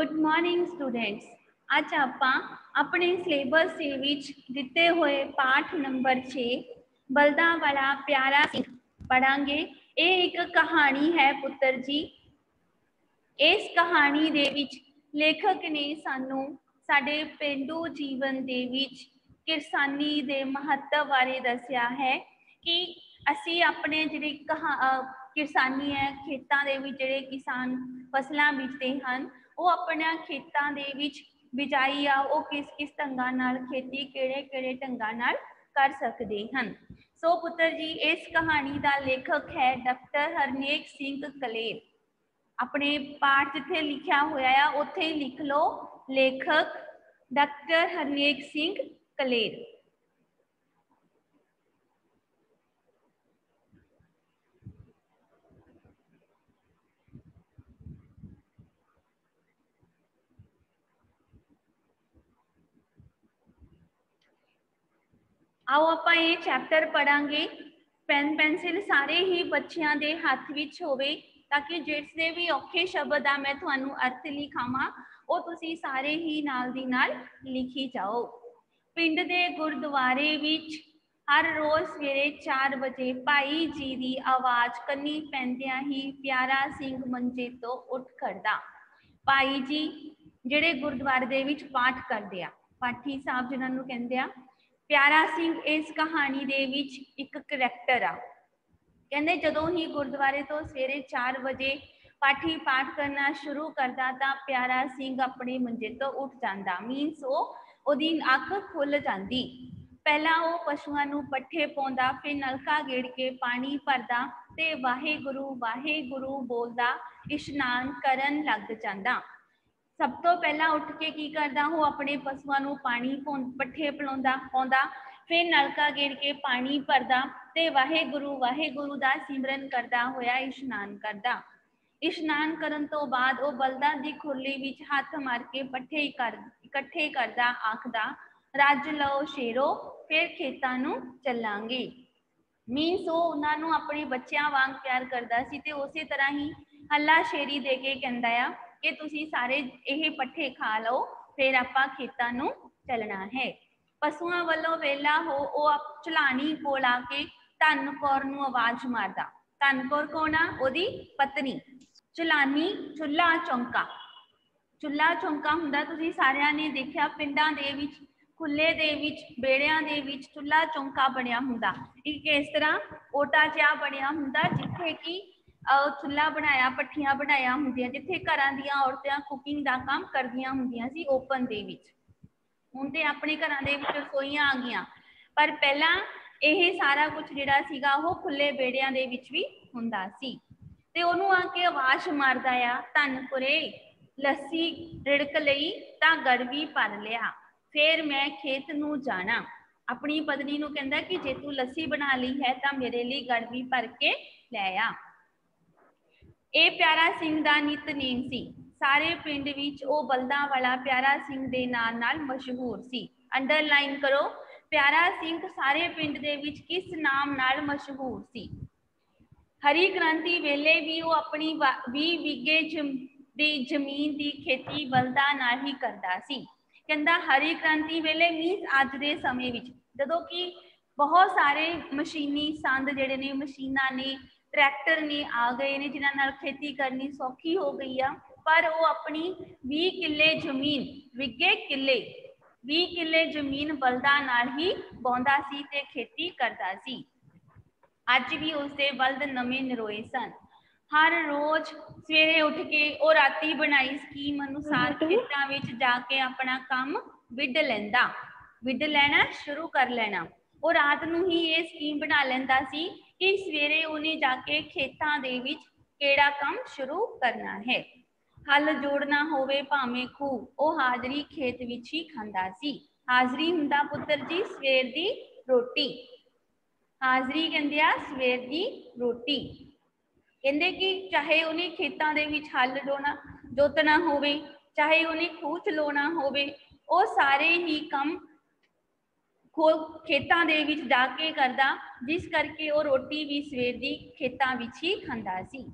Good morning students ਅੱਜ ਆਪਾਂ ਆਪਣੇ ਸਿਲੇਬਸ ਦੇ ਵਿੱਚ ਦਿੱਤੇ ਹੋਏ ਪਾਠ ਨੰਬਰ 6 ਬਲਦਾ ਵਾਲਾ ਪਿਆਰਾ ਸਿੰਘ ਪੜਾਂਗੇ ਇਹ ਇੱਕ ਕਹਾਣੀ ਹੈ ਪੁੱਤਰ ਜੀ ਇਸ ਕਹਾਣੀ ਦੇ ਵਿੱਚ ਲੇਖਕ ਨੇ ਸਾਨੂੰ ਸਾਡੇ ਪਿੰਡੂ ਜੀਵਨ ਦੇ ਵਿੱਚ ਕਿਰਸਾਨੀ ਦੇ ਮਹੱਤਵ ਬਾਰੇ ਦੱਸਿਆ ਹੈ ਕਿ ਅਸੀਂ ਆਪਣੇ ਜਿਹੜੇ ਕਿਰਸਾਨੀ ਹੈ ਖੇਤਾਂ ਦੇ ਵਿੱਚ ਜਿਹੜੇ ਕਿਸਾਨ ਫਸਲਾਂ ਬੀਜਦੇ ਹਨ ਉਹ ਆਪਣੇ ਖੇਤਾਂ ਦੇ ਵਿੱਚ ਬਿਜਾਈ ਆ ਉਹ ਕਿਸ ਕਿਸ ਢੰਗਾਂ ਨਾਲ ਖੇਤੀ ਕਿਹੜੇ ਕਿਹੜੇ ਢੰਗਾਂ ਨਾਲ ਕਰ ਸਕਦੇ ਹਨ ਸੋ ਪੁੱਤਰ ਜੀ ਇਸ ਕਹਾਣੀ ਦਾ ਲੇਖਕ ਹੈ ਡਾਕਟਰ ਹਰਨੇਕ ਸਿੰਘ ਕਲੇਰ ਆਪਣੇ ਪਾਠ ਜਿੱਥੇ ਲਿਖਿਆ ਹੋਇਆ ਆ ਉੱਥੇ ਹੀ ਲਿਖ ਲਓ ਲੇਖਕ ਡਾਕਟਰ ਹਰਨੇਕ ਸਿੰਘ ਕਲੇਰ ਆਓ ਆਪਾਂ ਇਹ ਚੈਪਟਰ ਪੜਾਂਗੇ ਪੈਨ ਪੈਨਸਿਲ ਸਾਰੇ ਹੀ ਬੱਚਿਆਂ ਦੇ ਹੱਥ ਵਿੱਚ ਹੋਵੇ ਤਾਂ ਕਿ ਜਿਸ ਦੇ ਵੀ ਔਖੇ ਸ਼ਬਦ ਆ ਮੈਂ ਤੁਹਾਨੂੰ ਅਰਥ ਲਿਖਾਵਾਂ ਉਹ ਤੁਸੀਂ ਸਾਰੇ ਹੀ ਨਾਲ ਦੀ ਨਾਲ ਲਿਖੀ ਜਾਓ ਪਿੰਡ ਦੇ ਗੁਰਦੁਆਰੇ ਵਿੱਚ ਹਰ ਰੋਜ਼ ਸਵੇਰੇ 4 ਵਜੇ ਭਾਈ ਜੀ ਦੀ ਆਵਾਜ਼ ਕੰਨੀ ਪੈਂਦਿਆਂ ਹੀ ਪਿਆਰਾ ਸਿੰਘ ਮੰਜੇ ਤੋਂ ਉੱਠ ਖੜਦਾ ਭਾਈ ਜੀ ਜਿਹੜੇ ਗੁਰਦੁਆਰੇ ਦੇ ਵਿੱਚ ਪਾਠ ਕਰਦੇ ਆ ਪਾਠੀ ਸਾਹਿਬ ਜਿਨ੍ਹਾਂ ਨੂੰ ਕਹਿੰਦੇ ਆ ਪਿਆਰਾ ਸਿੰਘ ਇਸ ਕਹਾਣੀ ਦੇ ਵਿੱਚ ਇੱਕ ਕਰੈਕਟਰ ਆ। ਕਹਿੰਦੇ ਜਦੋਂ ਹੀ ਗੁਰਦੁਆਰੇ ਤੋਂ ਸਵੇਰੇ 4 ਵਜੇ ਪਾਠੀ ਪਾਠ ਕਰਨਾ ਸ਼ੁਰੂ ਕਰਦਾ ਤਾਂ ਪਿਆਰਾ ਸਿੰਘ ਆਪਣੇ ਮੰਜੇ ਤੋਂ ਉੱਠ ਜਾਂਦਾ। ਮੀਨਸ ਉਹ ਉਹਦੀ ਅੱਖ ਖੁੱਲ ਜਾਂਦੀ। ਪਹਿਲਾਂ ਉਹ ਪਸ਼ੂਆਂ ਨੂੰ ਪੱਠੇ ਪਾਉਂਦਾ, ਫਿਰ ਨਲਕਾ ਗੇੜ ਕੇ ਪਾਣੀ ਭਰਦਾ ਤੇ ਵਾਹਿਗੁਰੂ ਵਾਹਿਗੁਰੂ ਬੋਲਦਾ, ਇਸ਼ਨਾਨ ਕਰਨ ਲੱਗ ਜਾਂਦਾ। ਸਭ ਤੋਂ ਪਹਿਲਾਂ ਉੱਠ ਕੇ ਕੀ ਕਰਦਾ ਉਹ ਆਪਣੇ ਪਸ਼ੂਆਂ ਨੂੰ ਪਾਣੀ ਪੱਠੇ ਪਿਲਾਉਂਦਾ ਪਾਉਂਦਾ ਫਿਰ ਨਲਕਾ ਗੇੜ ਕੇ ਪਾਣੀ ਭਰਦਾ ਤੇ ਵਾਹਿਗੁਰੂ ਵਾਹਿਗੁਰੂ ਦਾ ਸਿਮਰਨ ਕਰਦਾ ਹੋਇਆ ਇਸ਼ਨਾਨ ਕਰਦਾ ਇਸ਼ਨਾਨ ਕਰਨ ਤੋਂ ਬਾਅਦ ਉਹ ਬਲਦਾਂ ਦੀ ਖੁਰਲੀ ਵਿੱਚ ਹੱਥ ਮਾਰ ਕੇ ਪੱਠੇ ਕਰ ਇਕੱਠੇ ਕਰਦਾ ਆਖਦਾ ਰੱਜ ਲਓ ਸ਼ੇਰੋ ਫਿਰ ਖੇਤਾਂ ਨੂੰ ਚੱਲਾਂਗੇ ਮੀਨਸ ਉਹ ਉਹਨਾਂ ਨੂੰ ਆਪਣੇ ਬੱਚਿਆਂ ਵਾਂਗ ਪਿਆਰ ਕਰਦਾ ਸੀ ਤੇ ਉਸੇ ਤਰ੍ਹਾਂ ਹੀ ਹੱਲਾ ਸ਼ੇਰੀ ਦੇ ਕੇ ਕਹਿੰਦਾ ਆ ਕਿ ਤੁਸੀਂ ਸਾਰੇ ਇਹ ਪੱਠੇ ਖਾ ਲਓ ਫਿਰ ਆਪਾਂ ਖੇਤਾਂ ਨੂੰ ਚੱਲਣਾ ਹੈ ਪਸ਼ੂਆਂ ਵੱਲੋਂ ਵੇਲਾ ਹੋ ਉਹ ਚਲਾਣੀ ਕੋਲ ਆ ਕੇ ਧੰਨ ਕੌਰ ਨੂੰ ਆਵਾਜ਼ ਮਾਰਦਾ ਧੰਨ ਕੌਰ ਕੌਣ ਆ ਉਹਦੀ ਪਤਨੀ ਚਲਾਨੀ ਚੁੱਲਾ ਚੌਂਕਾ ਚੁੱਲਾ ਚੌਂਕਾ ਹੁੰਦਾ ਤੁਸੀਂ ਸਾਰਿਆਂ ਨੇ ਦੇਖਿਆ ਪਿੰਡਾਂ ਦੇ ਵਿੱਚ ਖੁੱਲੇ ਦੇ ਵਿੱਚ ਬੇੜਿਆਂ ਦੇ ਵਿੱਚ ਚੁੱਲਾ ਚੌਂਕਾ ਬਣਿਆ ਹੁੰਦਾ ਇੱਕ ਇਸ ਤਰ੍ਹਾਂ ਓਟਾ ਜਿਹਾ ਬਣਿਆ ਹੁੰਦਾ ਜਿੱਥੇ ਕਿ ਚੁੱਲਾ ਬਣਾਇਆ ਪੱਠੀਆਂ ਬਣਾਇਆ ਹੁੰਦੀਆਂ ਜਿੱਥੇ ਘਰਾਂ ਦੀਆਂ ਔਰਤਾਂ ਕੁਕਿੰਗ ਦਾ ਕੰਮ ਕਰਦੀਆਂ ਹੁੰਦੀਆਂ ਸੀ ਓਪਨ ਦੇ ਵਿੱਚ ਹੁਣ ਤੇ ਆਪਣੇ ਘਰਾਂ ਦੇ ਵਿੱਚ ਰਸੋਈਆਂ ਆ ਗਈਆਂ ਪਰ ਪਹਿਲਾਂ ਇਹ ਸਾਰਾ ਕੁਝ ਜਿਹੜਾ ਸੀਗਾ ਉਹ ਖੁੱਲੇ ਬੇੜਿਆਂ ਦੇ ਵਿੱਚ ਵੀ ਹੁੰਦਾ ਸੀ ਤੇ ਉਹਨੂੰ ਆ ਕੇ ਆਵਾਜ਼ ਮਾਰਦਾ ਆ ਧੰਨਪੁਰੇ ਲੱਸੀ ਰਿੜਕ ਲਈ ਤਾਂ ਗੜਵੀ ਭਰ ਲਿਆ ਫੇਰ ਮੈਂ ਖੇਤ ਨੂੰ ਜਾਣਾ ਆਪਣੀ ਪਤਨੀ ਨੂੰ ਕਹਿੰਦਾ ਕਿ ਜੇ ਤੂੰ ਲੱਸੀ ਬਣਾ ਲਈ ਹੈ ਤਾਂ ਮੇਰੇ ਲਈ ਗੜਵੀ ਭਰ ਕੇ ਲੈ ਆ ਇਹ ਪਿਆਰਾ ਸਿੰਘ ਦਾ ਨਿਤਨੇਮ ਸੀ। ਸਾਰੇ ਪਿੰਡ ਵਿੱਚ ਉਹ ਬਲਦਾਂ ਵਾਲਾ ਪਿਆਰਾ ਸਿੰਘ ਦੇ ਨਾਂ ਨਾਲ ਮਸ਼ਹੂਰ ਸੀ। ਅੰਡਰਲਾਈਨ ਕਰੋ, ਪਿਆਰਾ ਸਿੰਘ ਸਾਰੇ ਪਿੰਡ ਦੇ ਵਿੱਚ ਕਿਸ ਨਾਮ ਨਾਲ ਮਸ਼ਹੂਰ ਸੀ? ਹਰੀ ਕ੍ਰਾਂਤੀ ਵੇਲੇ ਵੀ ਉਹ ਆਪਣੀ 20 ਵਿਗੇ ਦੀ ਜ਼ਮੀਨ ਦੀ ਖੇਤੀ ਬਲਦਾਂ ਨਾਲ ਹੀ ਕਰਦਾ ਸੀ। ਕਹਿੰਦਾ ਹਰੀ ਕ੍ਰਾਂਤੀ ਵੇਲੇ ਮੀਨਸ ਅੱਜ ਦੇ ਸਮੇਂ ਵਿੱਚ, ਜਦੋਂ ਕਿ ਬਹੁਤ ਸਾਰੇ ਮਸ਼ੀਨੀ ਸੰਦ ਜਿਹੜੇ ਨੇ, ਮਸ਼ੀਨਾਂ ਨੇ ਟਰੈਕਟਰ ਨੇ ਆ ਗਏ ਨੇ ਜਿਨ੍ਹਾਂ ਨਾਲ ਖੇਤੀ ਕਰਨੀ ਸੌਖੀ ਹੋ ਗਈ ਆ ਪਰ ਉਹ ਆਪਣੀ 20 ਕਿੱਲੇ ਜ਼ਮੀਨ ਵਿਗੇ ਕਿੱਲੇ 20 ਕਿੱਲੇ ਜ਼ਮੀਨ ਬਲਦਾਂ ਨਾਲ ਹੀ ਬੌਂਦਾ ਸੀ ਤੇ ਖੇਤੀ ਕਰਦਾ ਸੀ ਅੱਜ ਵੀ ਉਸਦੇ ਬਲਦ ਨਵੇਂ ਨਰੋਏ ਸਨ ਹਰ ਰੋਜ਼ ਸਵੇਰੇ ਉੱਠ ਕੇ ਉਹ ਰਾਤੀ ਬਣਾਈ ਸਕੀਮ ਅਨੁਸਾਰ ਖੇਤਾਂ ਵਿੱਚ ਜਾ ਕੇ ਆਪਣਾ ਕੰਮ ਵਿੱਢ ਲੈਂਦਾ ਵਿੱਢ ਲੈਣਾ ਸ਼ੁਰੂ ਕਰ ਲੈਣਾ ਉਹ ਰਾਤ ਨੂੰ ਹੀ ਇਹ ਸਕੀਮ ਬਣਾ ਲੈਂਦਾ ਸੀ ਕਿ ਸਵੇਰੇ ਉਹਨੇ ਜਾ ਕੇ ਖੇਤਾਂ ਦੇ ਵਿੱਚ ਕਿਹੜਾ ਕੰਮ ਸ਼ੁਰੂ ਕਰਨਾ ਹੈ ਹਲ ਜੋੜਨਾ ਹੋਵੇ ਭਾਵੇਂ ਖੂ ਉਹ ਹਾਜ਼ਰੀ ਖੇਤ ਵਿੱਚ ਹੀ ਖਾਂਦਾ ਸੀ ਹਾਜ਼ਰੀ ਹੁੰਦਾ ਪੁੱਤਰ ਜੀ ਸਵੇਰ ਦੀ ਰੋਟੀ ਹਾਜ਼ਰੀ ਕਹਿੰਦੇ ਆ ਸਵੇਰ ਦੀ ਰੋਟੀ ਕਹਿੰਦੇ ਕਿ ਚਾਹੇ ਉਹਨੇ ਖੇਤਾਂ ਦੇ ਵਿੱਚ ਹਲ ਜੋਣਾ ਜੋਤਣਾ ਹੋਵੇ ਚਾਹੇ ਉਹਨੇ ਖੂਹ ਚਲਾਉਣਾ ਹੋਵੇ ਉਹ ਸਾਰੇ ਹੀ ਕੰਮ ਖੋ ਖੇਤਾਂ ਦੇ ਵਿੱਚ ਜਾ ਕੇ ਕਰਦਾ ਜਿਸ ਕਰਕੇ ਉਹ ਰੋਟੀ ਵੀ ਸਵੇਰ ਦੀ ਖੇਤਾਂ ਵਿੱਚ ਹੀ ਖਾਂਦਾ ਸੀ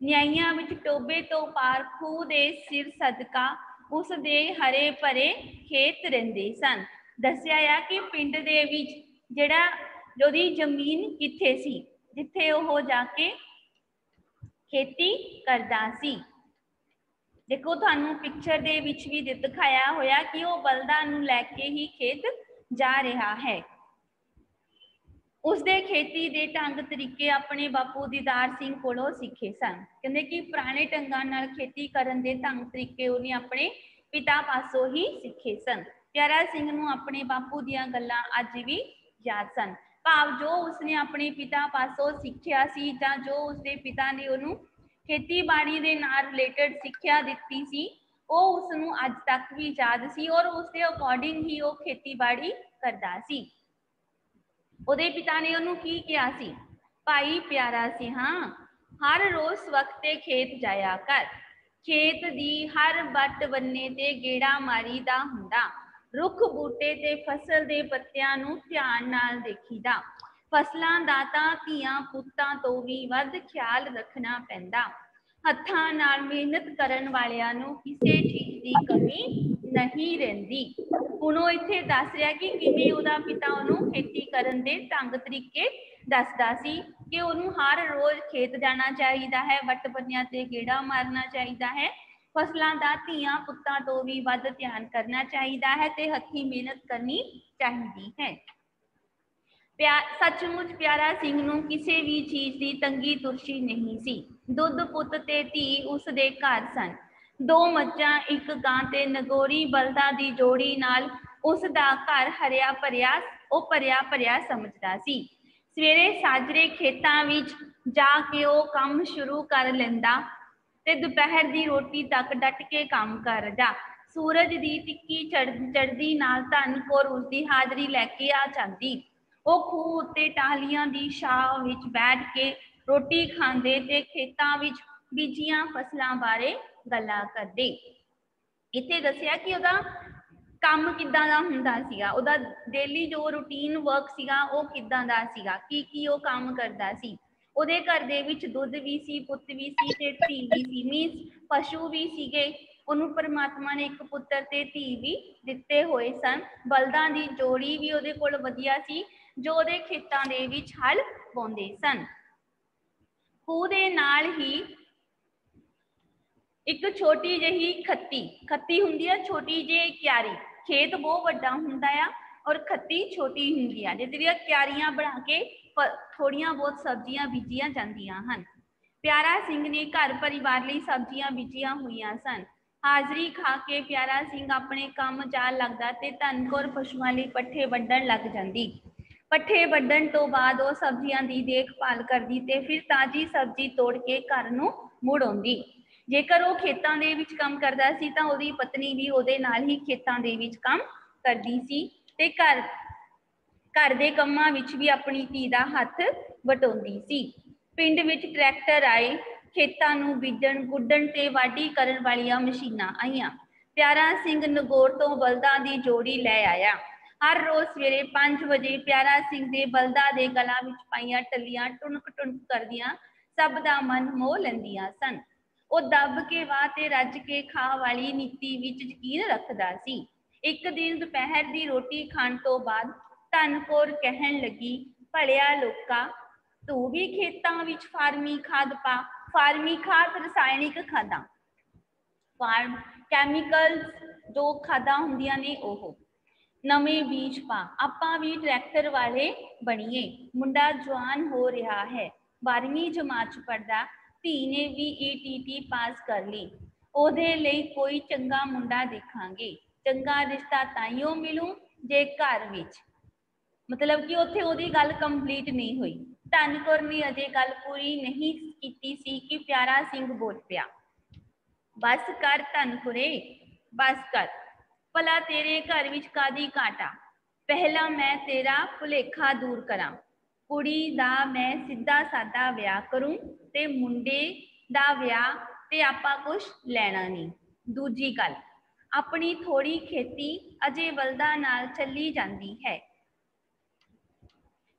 ਨਿਆਈਆਂ ਵਿੱਚ ਟੋਬੇ ਤੋਂ ਪਾਰ ਖੂਹ ਦੇ ਸਿਰ ਸਦਕਾ ਉਸ ਦੇ ਹਰੇ ਭਰੇ ਖੇਤ ਰਹਿੰਦੇ ਸਨ ਦੱਸਿਆ ਆ ਕਿ ਪਿੰਡ ਦੇ ਵਿੱਚ ਜਿਹੜਾ ਉਹਦੀ ਜ਼ਮੀਨ ਕਿੱਥੇ ਸੀ ਜਿੱਥੇ ਉਹ ਜਾ ਕੇ ਖੇਤੀ ਕਰਦਾ ਸੀ ਦੇਖੋ ਤੁਹਾਨੂੰ ਪਿਕਚਰ ਦੇ ਵਿੱਚ ਵੀ ਦਿਖਾਇਆ ਹੋਇਆ ਕਿ ਉਹ ਬਲਦਾਂ ਨੂੰ ਲੈ ਕੇ ਹੀ ਖੇਤ ਜਾ ਰਿਹਾ ਹੈ। ਉਸ ਦੇ ਖੇਤੀ ਦੇ ਢੰਗ ਤਰੀਕੇ ਆਪਣੇ ਬਾਪੂ ਦੀਦਾਰ ਸਿੰਘ ਕੋਲੋਂ ਸਿੱਖੇ ਸਨ। ਕਹਿੰਦੇ ਕਿ ਪੁਰਾਣੇ ਢੰਗਾਂ ਨਾਲ ਖੇਤੀ ਕਰਨ ਦੇ ਢੰਗ ਤਰੀਕੇ ਉਹਨੇ ਆਪਣੇ ਪਿਤਾ ਪਾਸੋਂ ਹੀ ਸਿੱਖੇ ਸਨ। ਪਿਆਰਾ ਸਿੰਘ ਨੂੰ ਆਪਣੇ ਬਾਪੂ ਦੀਆਂ ਗੱਲਾਂ ਅੱਜ ਵੀ ਯਾਦ ਸਨ। ਭਾਵ ਜੋ ਉਸਨੇ ਆਪਣੇ ਪਿਤਾ ਪਾਸੋਂ ਸਿੱਖਿਆ ਸੀ ਜਾਂ ਜੋ ਉਸਦੇ ਪਿਤਾ ਨੇ ਉਹਨੂੰ ਖੇਤੀਬਾੜੀ ਦੇ ਨਾਲ ਰਿਲੇਟਡ ਸਿੱਖਿਆ ਦਿੱਤੀ ਸੀ ਉਹ ਉਸ ਨੂੰ ਅੱਜ ਤੱਕ ਵੀ ਯਾਦ ਸੀ ਔਰ ਉਸ ਦੇ ਅਕੋਰਡਿੰਗ ਹੀ ਉਹ ਖੇਤੀਬਾੜੀ ਕਰਦਾ ਸੀ ਉਹਦੇ ਪਿਤਾ ਨੇ ਉਹਨੂੰ ਕੀ ਕਿਹਾ ਸੀ ਭਾਈ ਪਿਆਰਾ ਸੀ ਹਾਂ ਹਰ ਰੋਜ਼ ਵਕਤ ਤੇ ਖੇਤ ਜਾਇਆ ਕਰ ਖੇਤ ਦੀ ਹਰ ਬੱਟ ਬੰਨੇ ਤੇ ਗੇੜਾ ਮਾਰੀ ਦਾ ਹੁੰਦਾ ਰੁੱਖ ਬੂਟੇ ਤੇ ਫਸਲ ਦੇ ਪੱਤਿਆਂ ਨੂੰ ਧਿਆਨ ਨਾਲ ਦੇਖੀਦਾ ਫਸਲਾਂ ਦਾ ਤਾਂ ਧੀਆਂ ਪੁੱਤਾਂ ਤੋਂ ਵੀ ਵੱਧ ਖਿਆਲ ਰੱਖਣਾ ਪੈਂਦਾ ਹੱਥਾਂ ਨਾਲ ਮਿਹਨਤ ਕਰਨ ਵਾਲਿਆਂ ਨੂੰ ਕਿਸੇ ਚੀਜ਼ ਦੀ ਕਮੀ ਨਹੀਂ ਰਹਿੰਦੀ ਹੁਣ ਉਹ ਇੱਥੇ ਦੱਸ ਰਿਹਾ ਕਿ ਕਿਵੇਂ ਉਹਦਾ ਪਿਤਾ ਉਹਨੂੰ ਖੇਤੀ ਕਰਨ ਦੇ ਢੰਗ ਤਰੀਕੇ ਦੱਸਦਾ ਸੀ ਕਿ ਉਹਨੂੰ ਹਰ ਰੋਜ਼ ਖੇਤ ਜਾਣਾ ਚਾਹੀਦਾ ਹੈ ਵੱਟ ਬੰਨਿਆਂ ਤੇ ਗੇੜਾ ਮਾਰਨਾ ਚਾਹੀਦਾ ਹੈ ਫਸਲਾਂ ਦਾ ਧੀਆਂ ਪੁੱਤਾਂ ਤੋਂ ਵੀ ਵੱਧ ਧਿਆਨ ਕਰਨਾ ਚਾਹੀਦਾ ਹੈ ਤੇ ਹੱਥੀ ਮਿਹਨਤ ਕਰਨੀ ਚਾਹੀਦੀ ਹੈ ਪਿਆ ਸੱਚਮੁੱਚ ਪਿਆਰਾ ਸਿੰਘ ਨੂੰ ਕਿਸੇ ਵੀ ਚੀਜ਼ ਦੀ ਤੰਗੀ ਤੁਰਸ਼ੀ ਨਹੀਂ ਸੀ ਦੁੱਧ ਪੁੱਤ ਤੇ ਧੀ ਉਸ ਦੇ ਘਰ ਸਨ ਦੋ ਮੱਝਾਂ ਇੱਕ ਗਾਂ ਤੇ ਨਗੋਰੀ ਬਲਦਾਂ ਦੀ ਜੋੜੀ ਨਾਲ ਉਸ ਦਾ ਘਰ ਹਰਿਆ ਭਰਿਆ ਉਹ ਭਰਿਆ ਭਰਿਆ ਸਮਝਦਾ ਸੀ ਸਵੇਰੇ ਸਾਜਰੇ ਖੇਤਾਂ ਵਿੱਚ ਜਾ ਕੇ ਉਹ ਕੰਮ ਸ਼ੁਰੂ ਕਰ ਲੈਂਦਾ ਤੇ ਦੁਪਹਿਰ ਦੀ ਰੋਟੀ ਤੱਕ ਡਟ ਕੇ ਕੰਮ ਕਰਦਾ ਸੂਰਜ ਦੀ ਤਿੱਕੀ ਚੜ੍ਹਦੀ ਨਾਲ ਧਨ ਕੋਰ ਉਸ ਦੀ ਹਾਜ਼ਰੀ ਲੈ ਕੇ ਆ ਜਾਂਦੀ ਉਹ ਖੂਹ ਉੱਤੇ ਟਾਹਲੀਆਂ ਦੀ ਛਾਂ ਵਿੱਚ ਬੈਠ ਕੇ ਰੋਟੀ ਖਾਂਦੇ ਤੇ ਖੇਤਾਂ ਵਿੱਚ ਬੀਜੀਆਂ ਫਸਲਾਂ ਬਾਰੇ ਗੱਲਾਂ ਕਰਦੇ ਇੱਥੇ ਦੱਸਿਆ ਕਿ ਉਹਦਾ ਕੰਮ ਕਿੱਦਾਂ ਦਾ ਹੁੰਦਾ ਸੀਗਾ ਉਹਦਾ ਡੇਲੀ ਜੋ ਰੂਟੀਨ ਵਰਕ ਸੀਗਾ ਉਹ ਕਿੱਦਾਂ ਦਾ ਸੀਗਾ ਕੀ ਕੀ ਉਹ ਕੰਮ ਕਰਦਾ ਸੀ ਉਹਦੇ ਘਰ ਦੇ ਵਿੱਚ ਦੁੱਧ ਵੀ ਸੀ ਪੁੱਤ ਵੀ ਸੀ ਤੇ ਧੀ ਵੀ ਸੀ ਮੀਨਸ ਪਸ਼ੂ ਵੀ ਸੀਗੇ ਉਹਨੂੰ ਪਰਮਾਤਮਾ ਨੇ ਇੱਕ ਪੁੱਤਰ ਤੇ ਧੀ ਵੀ ਦਿੱਤੇ ਹੋਏ ਸਨ ਬਲਦਾਂ ਦੀ ਜੋੜੀ ਵੀ ਉਹਦੇ ਕੋਲ ਵਧੀਆ ਸੀ ਜੋ ਉਹਦੇ ਖੇਤਾਂ ਦੇ ਵਿੱਚ ਹਲ ਪਾਉਂਦੇ ਸਨ ਖੂਹ ਦੇ ਨਾਲ ਹੀ ਇੱਕ ਛੋਟੀ ਜਿਹੀ ਖੱਤੀ ਖੱਤੀ ਹੁੰਦੀ ਆ ਛੋਟੀ ਜਿਹੀ ਕਿਆਰੀ ਖੇਤ ਬਹੁਤ ਵੱਡਾ ਹੁੰਦਾ ਆ ਔਰ ਖੱਤੀ ਛੋਟੀ ਹੁੰਦੀ ਆ ਜਿਹਦੇ ਵਿੱਚ ਕਿਆਰੀਆਂ ਬਣਾ ਕੇ ਥੋੜੀਆਂ ਬਹੁਤ ਸਬਜ਼ੀਆਂ ਬੀਜੀਆਂ ਜਾਂਦੀਆਂ ਹਨ ਪਿਆਰਾ ਸਿੰਘ ਨੇ ਘਰ ਪਰਿਵਾਰ ਲਈ ਸਬਜ਼ੀਆਂ ਬੀਜੀਆਂ ਹੋਈਆਂ ਸਨ ਹਾਜ਼ਰੀ ਖਾ ਕੇ ਪਿਆਰਾ ਸਿੰਘ ਆਪਣੇ ਕੰਮ ਚਾਲ ਲੱਗਦਾ ਤੇ ਧਨਕੌਰ ਪਸ਼ੂਆਂ ਲਈ ਪੱਠੇ ਵੱਢਣ ਲੱਗ ਜਾਂਦੀ ਪੱਠੇ ਵੱਢਣ ਤੋਂ ਬਾਅਦ ਉਹ ਸਬਜ਼ੀਆਂ ਦੀ ਦੇਖਭਾਲ ਕਰਦੀ ਤੇ ਫਿਰ ਤਾਜੀ ਸਬਜ਼ੀ ਤੋੜ ਕੇ ਘਰ ਨੂੰ ਮੁੜ ਆਉਂਦੀ ਜੇਕਰ ਉਹ ਖੇਤਾਂ ਦੇ ਵਿੱਚ ਕੰਮ ਕਰਦਾ ਸੀ ਤਾਂ ਉਹਦੀ ਪਤਨੀ ਵੀ ਉਹਦੇ ਨਾਲ ਹੀ ਖੇਤਾਂ ਦੇ ਵਿੱਚ ਕੰਮ ਕਰਦੀ ਸੀ ਤੇ ਘਰ ਘਰ ਦੇ ਕੰਮਾਂ ਵਿੱਚ ਵੀ ਆਪਣੀ ਧੀ ਦਾ ਹੱਥ ਵਟਾਉਂਦੀ ਸੀ ਪਿੰਡ ਵਿੱਚ ਟਰੈਕਟਰ ਆਏ ਖੇਤਾਂ ਨੂੰ ਬੀਜਣ ਗੁੱਡਣ ਤੇ ਵਾਢੀ ਕਰਨ ਵਾਲੀਆਂ ਮਸ਼ੀਨਾਂ ਆਈਆਂ ਪਿਆਰਾ ਸਿੰਘ ਨਗੌਰ ਤੋਂ ਬਲਦਾਂ ਦੀ ਜੋੜੀ ਲੈ ਆਇਆ ਹਰ ਰੋਜ਼ ਸਵੇਰੇ 5 ਵਜੇ ਪਿਆਰਾ ਸਿੰਘ ਦੇ ਬਲਦਾ ਦੇ ਗਲਾਂ ਵਿੱਚ ਪਾਈਆਂ ਟੱਲੀਆਂ ਟੁਣਕ ਟੁਣਕ ਕਰਦੀਆਂ, ਸਭ ਦਾ ਮਨ ਮੋਹ ਲੈਂਦੀਆਂ ਸਨ। ਉਹ ਦੱਬ ਕੇ ਵਾਹ ਤੇ ਰੱਜ ਕੇ ਖਾ ਵਾਲੀ ਨੀਤੀ ਵਿੱਚ ਯਕੀਨ ਰੱਖਦਾ ਸੀ। ਇੱਕ ਦਿਨ ਦੁਪਹਿਰ ਦੀ ਰੋਟੀ ਖਾਣ ਤੋਂ ਬਾਅਦ ਧਨਕੌਰ ਕਹਿਣ ਲੱਗੀ, ਭਲਿਆ ਲੋਕਾ, ਤੂੰ ਵੀ ਖੇਤਾਂ ਵਿੱਚ ਫਾਰਮੀ ਖਾਦ ਪਾ, ਫਾਰਮੀ ਖਾਦ ਰਸਾਇਣਿਕ ਖਾਦਾਂ। ਫਾਰਮ ਕੈਮੀਕਲਸ ਜੋ ਖਾਦਾਂ ਹੁੰਦੀਆਂ ਨੇ ਉਹ। ਨਵੇਂ ਬੀਜ ਪਾ ਆਪਾਂ ਵੀ ਟਰੈਕਟਰ ਵਾਲੇ ਬਣੀਏ ਮੁੰਡਾ ਜਵਾਨ ਹੋ ਰਿਹਾ ਹੈ 12ਵੀਂ ਜਮਾਤ ਚ ਪੜਦਾ ਧੀ ਨੇ ਵੀ ਈਟੀਟੀ ਪਾਸ ਕਰ ਲਈ ਉਹਦੇ ਲਈ ਕੋਈ ਚੰਗਾ ਮੁੰਡਾ ਦੇਖਾਂਗੇ ਚੰਗਾ ਰਿਸ਼ਤਾ ਤਾਈਓ ਮਿਲੂ ਜੇ ਘਰ ਵਿੱਚ ਮਤਲਬ ਕਿ ਉੱਥੇ ਉਹਦੀ ਗੱਲ ਕੰਪਲੀਟ ਨਹੀਂ ਹੋਈ ਧਨਕੌਰ ਨੇ ਅਜੇ ਗੱਲ ਪੂਰੀ ਨਹੀਂ ਕੀਤੀ ਸੀ ਕਿ ਪਿਆਰਾ ਸਿੰਘ ਬੋਲ ਪਿਆ ਬਸ ਕਰ ਧਨਕੁਰੇ ਬਸ ਕਰ ਭਲਾ ਤੇਰੇ ਘਰ ਵਿੱਚ ਕਾਦੀ ਕਾਟਾ ਪਹਿਲਾਂ ਮੈਂ ਤੇਰਾ ਭੁਲੇਖਾ ਦੂਰ ਕਰਾਂ ਕੁੜੀ ਦਾ ਮੈਂ ਸਿੱਧਾ ਸਾਦਾ ਵਿਆਹ ਕਰੂੰ ਤੇ ਮੁੰਡੇ ਦਾ ਵਿਆਹ ਤੇ ਆਪਾਂ ਕੁਝ ਲੈਣਾ ਨਹੀਂ ਦੂਜੀ ਗੱਲ ਆਪਣੀ ਥੋੜੀ ਖੇਤੀ ਅਜੇ ਬਲਦਾ ਨਾਲ ਚੱਲੀ ਜਾਂਦੀ ਹੈ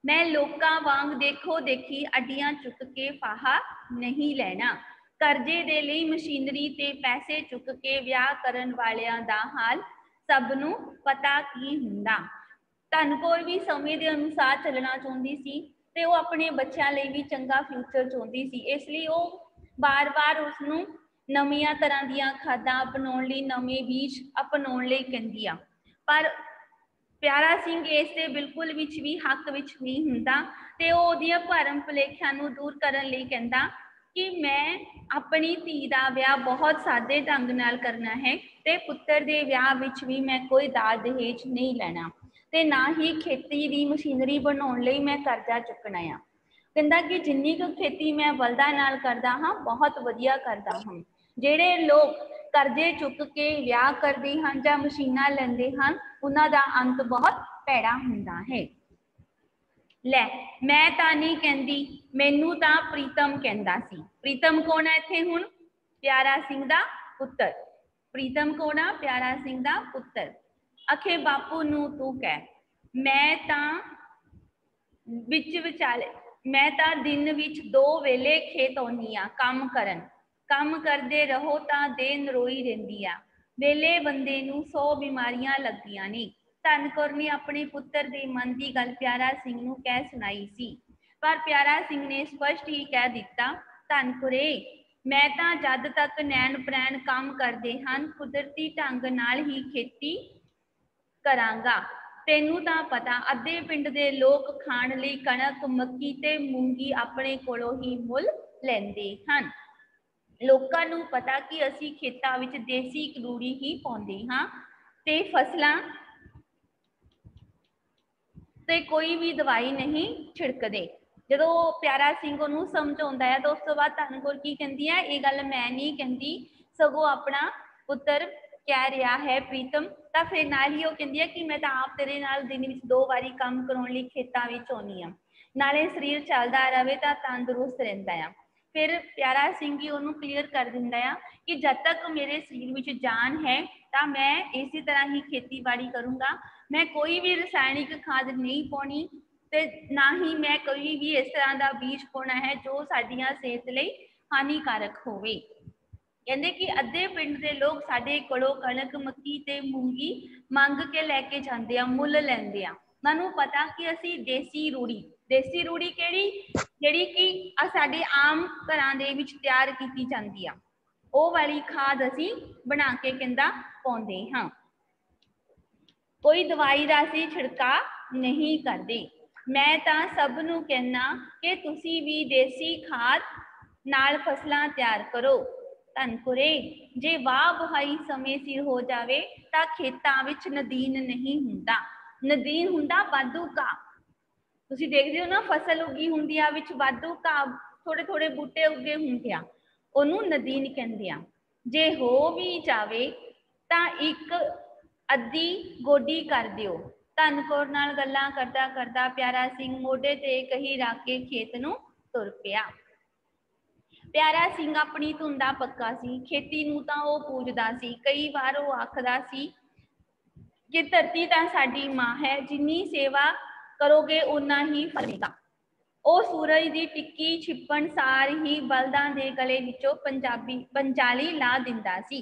ਮੈਂ ਲੋਕਾਂ ਵਾਂਗ ਦੇਖੋ ਦੇਖੀ ਅੱਡੀਆਂ ਚੁੱਕ ਕੇ ਫਾਹਾ ਨਹੀਂ ਲੈਣਾ ਕਰਜ਼ੇ ਦੇ ਲਈ ਮਸ਼ੀਨਰੀ ਤੇ ਪੈਸੇ ਚੁੱਕ ਕੇ ਵਿਆਹ ਕਰਨ ਵਾਲਿਆਂ ਦਾ ਹਾਲ ਸਭ ਨੂੰ ਪਤਾ ਕੀ ਹੁੰਦਾ ਧਨਕੌਰ ਵੀ ਸਮੇਂ ਦੇ ਅਨੁਸਾਰ ਚੱਲਣਾ ਚਾਹੁੰਦੀ ਸੀ ਤੇ ਉਹ ਆਪਣੇ ਬੱਚਿਆਂ ਲਈ ਵੀ ਚੰਗਾ ਫਿਊਚਰ ਚਾਹੁੰਦੀ ਸੀ ਇਸ ਲਈ ਉਹ ਬਾਰ-ਬਾਰ ਉਸ ਨੂੰ ਨਵੀਆਂ ਤਰ੍ਹਾਂ ਦੀਆਂ ਖਾਦਾਂ ਅਪਣਾਉਣ ਲਈ ਨਵੇਂ ਬੀਜ ਅਪਣਾਉਣ ਲਈ ਕਹਿੰਦੀ ਆ ਪਰ ਪਿਆਰਾ ਸਿੰਘ ਇਸ ਦੇ ਬਿਲਕੁਲ ਵਿੱਚ ਵੀ ਹੱਕ ਵਿੱਚ ਨਹੀਂ ਹੁੰਦਾ ਤੇ ਉਹ ਉਹਦੀਆਂ ਭਰਮ ਭੁਲੇਖਿਆਂ ਨੂੰ ਦੂਰ ਕਰਨ ਲਈ ਕਹਿੰਦਾ ਕਿ ਮੈਂ ਆਪਣੀ ਧੀ ਦਾ ਵਿਆਹ ਬਹੁਤ ਸਾਦੇ ਢੰਗ ਨਾਲ ਕਰਨਾ ਹੈ ਤੇ ਪੁੱਤਰ ਦੇ ਵਿਆਹ ਵਿੱਚ ਵੀ ਮੈਂ ਕੋਈ ਦਾਜ ਦਹੇਜ ਨਹੀਂ ਲੈਣਾ ਤੇ ਨਾ ਹੀ ਖੇਤੀ ਦੀ ਮਸ਼ੀਨਰੀ ਬਣਾਉਣ ਲਈ ਮੈਂ ਕਰਜ਼ਾ ਚੁੱਕਣਾ ਆ ਕਹਿੰਦਾ ਕਿ ਜਿੰਨੀ ਕੁ ਖੇਤੀ ਮੈਂ ਬਲਦਾਂ ਨਾਲ ਕਰਦਾ ਹਾਂ ਬਹੁਤ ਵਧੀਆ ਕਰਦਾ ਹਾਂ ਜਿਹੜੇ ਲੋਕ ਕਰਜ਼ੇ ਚੁੱਕ ਕੇ ਵਿਆਹ ਕਰਦੇ ਹਨ ਜਾਂ ਮਸ਼ੀਨਾਂ ਲੈਂਦੇ ਹਨ ਉਹਨਾਂ ਦਾ ਅੰਤ ਬਹੁਤ ਭੈੜਾ ਹੁੰਦਾ ਹੈ ਲੈ ਮੈਂ ਤਾਂ ਨਹੀਂ ਕਹਿੰਦੀ ਮੈਨੂੰ ਤਾਂ ਪ੍ਰੀਤਮ ਕਹਿੰਦਾ ਸੀ ਪ੍ਰੀਤਮ ਕੌਣ ਹੈ ਇੱਥੇ ਹੁਣ ਪਿਆਰਾ ਸਿੰਘ ਦਾ ਪੁੱਤਰ ਪ੍ਰੀਤਮ ਕੌਣ ਆ ਪਿਆਰਾ ਸਿੰਘ ਦਾ ਪੁੱਤਰ ਅਖੇ ਬਾਪੂ ਨੂੰ ਤੂੰ ਕਹਿ ਮੈਂ ਤਾਂ ਵਿੱਚ ਵਿਚਾਲੇ ਮੈਂ ਤਾਂ ਦਿਨ ਵਿੱਚ ਦੋ ਵੇਲੇ ਖੇਤ ਆਉਣੀ ਆ ਕੰਮ ਕਰਨ ਕੰਮ ਕਰਦੇ ਰਹੋ ਤਾਂ ਦੇ ਨਰੋਈ ਰਹਿੰਦੀ ਆ ਵੇਲੇ ਬੰਦੇ ਨੂੰ 100 ਬਿਮਾਰੀਆਂ ਲੱਗਦੀਆਂ ਨੇ ਧਨਕੌਰ ਨੇ ਆਪਣੇ ਪੁੱਤਰ ਦੇ ਮਨ ਦੀ ਗੱਲ ਪਿਆਰਾ ਸਿੰਘ ਨੂੰ ਕਹਿ ਸੁਣਾਈ ਸੀ ਪਰ ਪਿਆਰਾ ਸਿੰਘ ਨੇ ਸਪਸ਼ਟ ਹੀ ਕਹਿ ਦਿੱਤਾ ਧਨਕੁਰੇ ਮੈਂ ਤਾਂ ਜਦ ਤੱਕ ਨੈਣ ਪ੍ਰੈਣ ਕੰਮ ਕਰਦੇ ਹਨ ਕੁਦਰਤੀ ਢੰਗ ਨਾਲ ਹੀ ਖੇਤੀ ਕਰਾਂਗਾ ਤੈਨੂੰ ਤਾਂ ਪਤਾ ਅੱਧੇ ਪਿੰਡ ਦੇ ਲੋਕ ਖਾਣ ਲਈ ਕਣਕ ਮੱਕੀ ਤੇ ਮੂੰਗੀ ਆਪਣੇ ਕੋਲੋਂ ਹੀ ਮੁੱਲ ਲੈਂਦੇ ਹਨ ਲੋਕਾਂ ਨੂੰ ਪਤਾ ਕਿ ਅਸੀਂ ਖੇਤਾਂ ਵਿੱਚ ਦੇਸੀ ਕਰੂੜੀ ਹੀ ਪਾਉਂਦੇ ਹਾਂ ਤੇ ਫਸਲਾਂ ਤੇ ਕੋਈ ਵੀ ਦਵਾਈ ਨਹੀਂ ਛਿੜਕਦੇ ਜਦੋਂ ਪਿਆਰਾ ਸਿੰਘ ਉਹਨੂੰ ਸਮਝਾਉਂਦਾ ਹੈ ਤਾਂ ਉਸ ਤੋਂ ਬਾਅਦ ਧਨਕੌਰ ਕੀ ਕਹਿੰਦੀ ਹੈ ਇਹ ਗੱਲ ਮੈਂ ਨਹੀਂ ਕਹਿੰਦੀ ਸਗੋਂ ਆਪਣਾ ਪੁੱਤਰ ਕਹਿ ਰਿਹਾ ਹੈ ਪ੍ਰੀਤਮ ਤਾਂ ਫਿਰ ਨਾਲ ਹੀ ਉਹ ਕਹਿੰਦੀ ਹੈ ਕਿ ਮੈਂ ਤਾਂ ਆਪ ਤੇਰੇ ਨਾਲ ਦਿਨ ਵਿੱਚ ਦੋ ਵਾਰੀ ਕੰਮ ਕਰਾਉਣ ਲਈ ਖੇਤਾਂ ਵਿੱਚ ਆਉਣੀ ਆ ਨਾਲੇ ਸਰੀਰ ਚੱਲਦਾ ਰਹੇ ਤਾਂ ਤੰਦਰੁਸਤ ਰਹਿੰਦਾ ਆ ਫਿਰ ਪਿਆਰਾ ਸਿੰਘ ਜੀ ਉਹਨੂੰ ਕਲੀਅਰ ਕਰ ਦਿੰਦਾ ਆ ਕਿ ਜਦ ਤੱਕ ਮੇਰੇ ਸਰੀਰ ਵਿੱਚ ਜਾਨ ਹੈ ਤਾਂ ਮੈਂ ਇਸੇ ਤਰ੍ਹਾਂ ਹੀ ਖੇਤੀਬਾੜੀ ਕਰੂੰਗਾ ਮੈਂ ਕੋਈ ਵੀ ਰਸਾਇਣਿਕ ਖਾਦ ਨਹੀਂ ਪਾਉਣੀ ਤੇ ਨਾ ਹੀ ਮੈਂ ਕੋਈ ਵੀ ਇਸ ਤਰ੍ਹਾਂ ਦਾ ਬੀਜ ਪਾਉਣਾ ਹੈ ਜੋ ਸਾਡੀਆਂ ਸਿਹਤ ਲਈ ਹਾਨੀਕਾਰਕ ਹੋਵੇ ਕਹਿੰਦੇ ਕਿ ਅੱਧੇ ਪਿੰਡ ਦੇ ਲੋਕ ਸਾਡੇ ਕੋਲੋਂ ਕਣਕ ਮੱਕੀ ਤੇ ਮੂੰਗੀ ਮੰਗ ਕੇ ਲੈ ਕੇ ਜਾਂਦੇ ਆ ਮੁੱਲ ਲੈਂਦੇ ਆ ਉਹਨਾਂ ਨੂੰ ਪਤਾ ਕਿ ਅਸੀਂ ਦੇਸੀ ਰੂੜੀ ਦੇਸੀ ਰੂੜੀ ਕਿਹੜੀ ਜਿਹੜੀ ਕਿ ਆ ਸਾਡੇ ਆਮ ਘਰਾਂ ਦੇ ਵਿੱਚ ਤਿਆਰ ਕੀਤੀ ਜਾਂਦੀ ਆ ਉਹ ਵਾਲੀ ਖਾਦ ਅਸੀਂ ਬਣਾ ਕੇ ਕਹਿੰਦਾ ਪਾਉਂਦੇ ਹਾਂ ਕੋਈ ਦਵਾਈ ਦਾ ਅਸੀਂ ਛਿੜਕਾ ਨਹੀਂ ਕਰਦੇ ਮੈਂ ਤਾਂ ਸਭ ਨੂੰ ਕਹਿਣਾ ਕਿ ਤੁਸੀਂ ਵੀ ਦੇਸੀ ਖਾਦ ਨਾਲ ਫਸਲਾਂ ਤਿਆਰ ਕਰੋ ਧਨਕੁਰੇ ਜੇ ਵਾਹ ਬੁਹਾਈ ਸਮੇਂ ਸਿਰ ਹੋ ਜਾਵੇ ਤਾਂ ਖੇਤਾਂ ਵਿੱਚ ਨਦੀਨ ਨਹੀਂ ਹੁੰਦਾ ਨਦੀਨ ਹੁੰਦਾ ਵਾਧੂ ਘਾਹ ਤੁਸੀਂ ਦੇਖਦੇ ਹੋ ਨਾ ਫਸਲ ਉੱਗੀ ਹੁੰਦੀ ਆ ਵਿੱਚ ਵਾਧੂ ਘਾਹ ਥੋੜੇ ਥੋੜੇ ਬੂਟੇ ਉੱਗੇ ਹੁੰਦੇ ਆ ਉਹਨੂੰ ਨਦੀਨ ਕਹਿੰਦੇ ਆ ਜੇ ਹੋ ਵੀ ਜਾਵੇ ਤਾਂ ਇੱਕ ਅੱਧੀ ਗੋਡੀ ਕਰ ਦਿਓ ਧਨਕੌਰ ਨਾਲ ਗੱਲਾਂ ਕਰਦਾ ਕਰਦਾ ਪਿਆਰਾ ਸਿੰਘ ਮੋਢੇ ਤੇ ਕਹੀ ਰੱਖ ਕੇ ਖੇਤ ਨੂੰ ਤੁਰ ਪਿਆ ਪਿਆਰਾ ਸਿੰਘ ਆਪਣੀ ਧੁੰਦਾ ਪੱਕਾ ਸੀ ਖੇਤੀ ਨੂੰ ਤਾਂ ਉਹ ਪੂਜਦਾ ਸੀ ਕਈ ਵਾਰ ਉਹ ਆਖਦਾ ਸੀ ਕਿ ਧਰਤੀ ਤਾਂ ਸਾਡੀ ਮਾਂ ਹੈ ਜਿੰਨੀ ਸੇਵਾ ਕਰੋਗੇ ਉਨਾ ਹੀ ਫਲ ਮਿਲੇਗਾ ਉਹ ਸੂਰਜ ਦੀ ਟਿੱਕੀ ਛਿਪਣ ਸਾਰ ਹੀ ਬਲਦਾਂ ਦੇ ਗਲੇ ਵਿੱਚੋਂ ਪੰਜਾਬੀ ਪੰਜਾਲੀ ਲਾ ਦਿੰਦਾ ਸੀ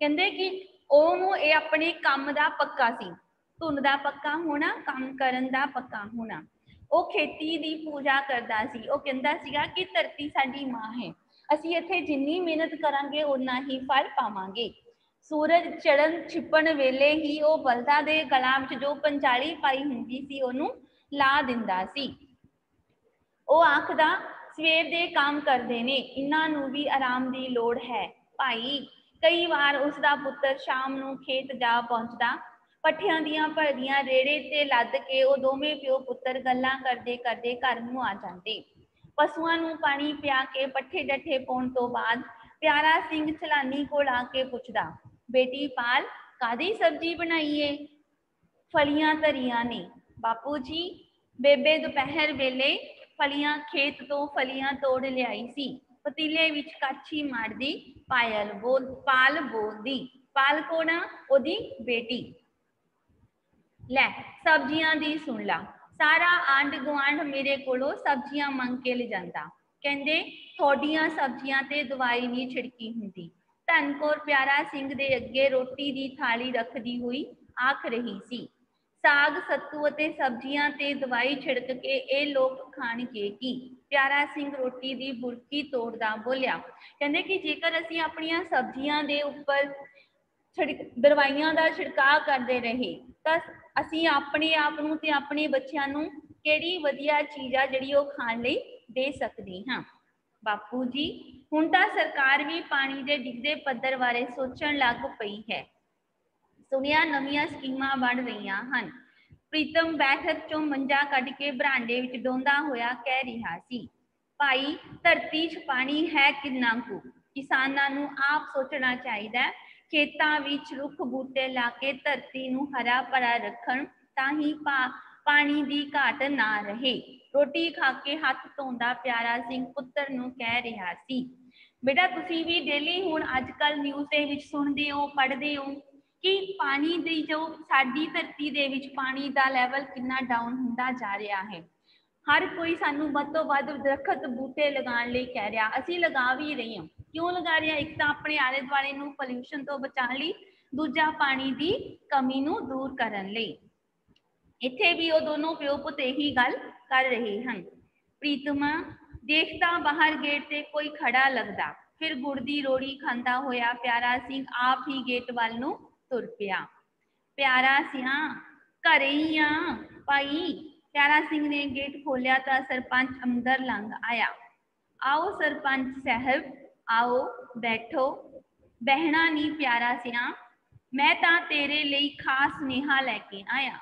ਕਹਿੰਦੇ ਕਿ ਉਹਨੂੰ ਇਹ ਆਪਣੇ ਕੰਮ ਦਾ ਪੱਕਾ ਸੀ ਧੁੰਨ ਦਾ ਪੱਕਾ ਹੋਣਾ ਕੰਮ ਕਰਨ ਦਾ ਪੱਕਾ ਹੋਣਾ ਉਹ ਖੇਤੀ ਦੀ ਪੂਜਾ ਕਰਦਾ ਸੀ ਉਹ ਕਹਿੰਦਾ ਸੀਗਾ ਕਿ ਧਰਤੀ ਸਾਡੀ ਮਾਂ ਹੈ ਅਸੀਂ ਇੱਥੇ ਜਿੰਨੀ ਮਿਹਨਤ ਕਰਾਂਗੇ ਉਨਾ ਹੀ ਫਲ ਪਾਵਾਂਗੇ ਸੂਰਜ ਚੜਨ ਛਿਪਣ ਵੇਲੇ ਹੀ ਉਹ ਬਲਦਾਂ ਦੇ ਗਲਾਂ ਵਿੱਚ ਜੋ ਪੰਜਾਲੀ ਪਾਈ ਹੁੰਦੀ ਸੀ ਉਹਨੂੰ ਲਾ ਦਿੰਦਾ ਸੀ ਉਹ ਆਖਦਾ ਸਵੇਰ ਦੇ ਕੰਮ ਕਰਦੇ ਨੇ ਇਹਨਾਂ ਨੂੰ ਵੀ ਆਰਾਮ ਦੀ ਲੋੜ ਹੈ ਭਾਈ ਕਈ ਵਾਰ ਉਸ ਦਾ ਪੁੱਤਰ ਸ਼ਾਮ ਨੂੰ ਖੇਤ ਜਾ ਪਹੁੰਚਦਾ ਪੱਠਿਆਂ ਦੀਆਂ ਭਰਦੀਆਂ ਰੇੜੇ ਤੇ ਲੱਦ ਕੇ ਉਹ ਦੋਵੇਂ ਪਿਓ ਪੁੱਤਰ ਗੱਲਾਂ ਕਰਦੇ ਕਰਦੇ ਘਰ ਨੂੰ ਆ ਜਾਂਦੇ ਪਸ਼ੂਆਂ ਨੂੰ ਪਾਣੀ ਪਿਆ ਕੇ ਪੱਠੇ ਡੱਠੇ ਪਾਉਣ ਤੋਂ ਬਾਅਦ ਪਿਆਰਾ ਸਿੰਘ ਚਲਾਨੀ ਕੋਲ ਆ ਕੇ ਪੁੱਛਦਾ ਬੇਟੀ ਪਾਲ ਕਾਦੀ ਸਬਜ਼ੀ ਬਣਾਈਏ ਫਲੀਆਂ ਧਰੀਆਂ ਨੇ ਬਾਪੂ ਜੀ ਬੇਬੇ ਦੁਪਹਿਰ ਵੇਲੇ ਫਲੀਆਂ ਖੇਤ ਤੋਂ ਫਲੀਆਂ ਤੋੜ ਲਿਆਈ ਸੀ ਪਤੀਲੇ ਵਿੱਚ ਕਾਛੀ ਮਾਰਦੀ ਪਾਇਲ ਬੋਲ ਪਾਲ ਬੋਲਦੀ ਪਾਲ ਕੋਣਾ ਉਹਦੀ ਬੇਟੀ ਲੈ ਸਬਜ਼ੀਆਂ ਦੀ ਸੁਣ ਲਾ ਸਾਰਾ ਆਂਡ ਗੁਆਂਢ ਮੇਰੇ ਕੋਲੋਂ ਸਬਜ਼ੀਆਂ ਮੰਗ ਕੇ ਲੈ ਜਾਂਦਾ ਕਹਿੰਦੇ ਥੋਡੀਆਂ ਸਬਜ਼ੀਆਂ ਤੇ ਦਵਾਈ ਨਹੀਂ ਛਿੜਕੀ ਹੁੰਦੀ ਧਨਕੌਰ ਪਿਆਰਾ ਸਿੰਘ ਦੇ ਅੱਗੇ ਰੋਟੀ ਦੀ ਥਾਲੀ ਰੱਖਦੀ ਹੋਈ ਆਖ ਰਹੀ ਸੀ ਸਾਗ ਸੱਤੂ ਅਤੇ ਸਬਜ਼ੀਆਂ ਤੇ ਦਵਾਈ ਛਿੜਕ ਕੇ ਇਹ ਲੋਕ ਖਾਣਗੇ ਕੀ ਪਿਆਰਾ ਸਿੰਘ ਰੋਟੀ ਦੀ ਬੁਰਕੀ ਤੋੜਦਾ ਬੋਲਿਆ ਕਹਿੰਦੇ ਕਿ ਜੇਕਰ ਅਸੀਂ ਆਪਣੀਆਂ ਸਬਜ਼ੀਆਂ ਦੇ ਉੱਪਰ ਛਿੜਕ ਦਵਾਈਆਂ ਦਾ ਛਿੜਕਾਅ ਕਰਦੇ ਰਹੇ। ਤਾਂ ਅਸੀਂ ਆਪਣੇ ਆਪ ਨੂੰ ਤੇ ਆਪਣੇ ਬੱਚਿਆਂ ਨੂੰ ਕਿਹੜੀ ਵਧੀਆ ਚੀਜ਼ ਆ ਜਿਹੜੀ ਉਹ ਖਾਣ ਲਈ ਦੇ ਸਕਦੇ ਹਾਂ? ਬਾਪੂ ਜੀ, ਹੁਣ ਤਾਂ ਸਰਕਾਰ ਵੀ ਪਾਣੀ ਦੇ ਡਿੱਗਦੇ ਪੱਧਰ ਬਾਰੇ ਸੋਚਣ ਲੱਗ ਪਈ ਹੈ। ਸੁਣਿਆ ਨਵੀਆਂ ਸਕੀਮਾਂ ਬਣ ਰਹੀਆਂ ਹਨ। ਪ੍ਰੀਤਮ ਬੈਠਕ ਚੋਂ ਮੰਜਾ ਕੱਢ ਕੇ ਬਰਾਂਡੇ ਵਿੱਚ ਡੋਂਦਾ ਹੋਇਆ ਕਹਿ ਰਿਹਾ ਸੀ, ਭਾਈ, ਧਰਤੀ 'ਚ ਪਾਣੀ ਹੈ ਕਿੰਨਾ ਕੁ? ਕਿਸਾਨਾਂ ਨੂੰ ਆਪ ਸੋਚਣਾ ਚਾਹੀਦਾ ਖੇਤਾਂ ਵਿੱਚ ਰੁੱਖ ਬੂਟੇ ਲਾ ਕੇ ਧਰਤੀ ਨੂੰ ਹਰਾ ਭਰਾ ਰੱਖਣ ਤਾਂ ਹੀ ਪਾਣੀ ਦੀ ਘਾਟ ਨਾ ਰਹੇ ਰੋਟੀ ਖਾ ਕੇ ਹੱਥ ਧੋਂਦਾ ਪਿਆਰਾ ਸਿੰਘ ਪੁੱਤਰ ਨੂੰ ਕਹਿ ਰਿਹਾ ਸੀ ਬੇਟਾ ਤੁਸੀਂ ਵੀ ਡੇਲੀ ਹੁਣ ਅੱਜ ਕੱਲ ਨਿਊਜ਼ ਦੇ ਵਿੱਚ ਸੁਣਦੇ ਹੋ ਪੜ੍ਹਦੇ ਹੋ ਕਿ ਪਾਣੀ ਦੀ ਜੋ ਸਾਡੀ ਧਰਤੀ ਦੇ ਵਿੱਚ ਪਾਣੀ ਦਾ ਲੈਵਲ ਕਿੰਨਾ ਡਾਊਨ ਹੁੰਦਾ ਜਾ ਰਿਹਾ ਹੈ ਹਰ ਕੋਈ ਸਾਨੂੰ ਵੱਧ ਤੋਂ ਵੱਧ ਦਰਖਤ ਬੂਟੇ ਲਗਾਉਣ ਲਈ ਕਹਿ ਰਿਹਾ ਅਸੀਂ ਲਗਾ ਵੀ ਰਹੇ ਹਾਂ ਕਿਉਂ ਲਗਾ ਰਹੇ ਹਾਂ ਇੱਕ ਤਾਂ ਆਪਣੇ ਆਲੇ ਦੁਆਲੇ ਨੂੰ ਪੋਲਿਊਸ਼ਨ ਤੋਂ ਬਚਾਉਣ ਲਈ ਦੂਜਾ ਪਾਣੀ ਦੀ ਕਮੀ ਨੂੰ ਦੂਰ ਕਰਨ ਲਈ ਇੱਥੇ ਵੀ ਉਹ ਦੋਨੋਂ ਪਿਓ ਪੁੱਤ ਇਹੀ ਗੱਲ ਕਰ ਰਹੇ ਹਨ ਪ੍ਰੀਤਮਾ ਦੇਖਦਾ ਬਾਹਰ ਗੇਟ ਤੇ ਕੋਈ ਖੜਾ ਲੱਗਦਾ ਫਿਰ ਗੁੜ ਦੀ ਰੋੜੀ ਖਾਂਦਾ ਹੋਇਆ ਪਿਆਰਾ ਸਿੰਘ ਆਪ ਹੀ ਗੇਟ ਵੱਲ ਨੂੰ ਤੁਰ ਪਿਆ ਪਿਆਰਾ ਸਿਆ ਘਰੇ ਹੀ ਆ ਭਾਈ ਪਿਆਰਾ ਸਿੰਘ ਨੇ ਗੇਟ ਖੋਲਿਆ ਤਾਂ ਸਰਪੰਚ ਅੰਦਰ ਲੰਘ ਆਇਆ ਆਓ ਸਰਪੰਚ ਸਾਹਿਬ ਆਓ ਬੈਠੋ ਬਹਿਣਾ ਨਹੀਂ ਪਿਆਰਾ ਸਿਆ ਮੈਂ ਤਾਂ ਤੇਰੇ ਲਈ ਖਾਸ ਸੁਨੇਹਾ ਲੈ ਕੇ ਆਇਆ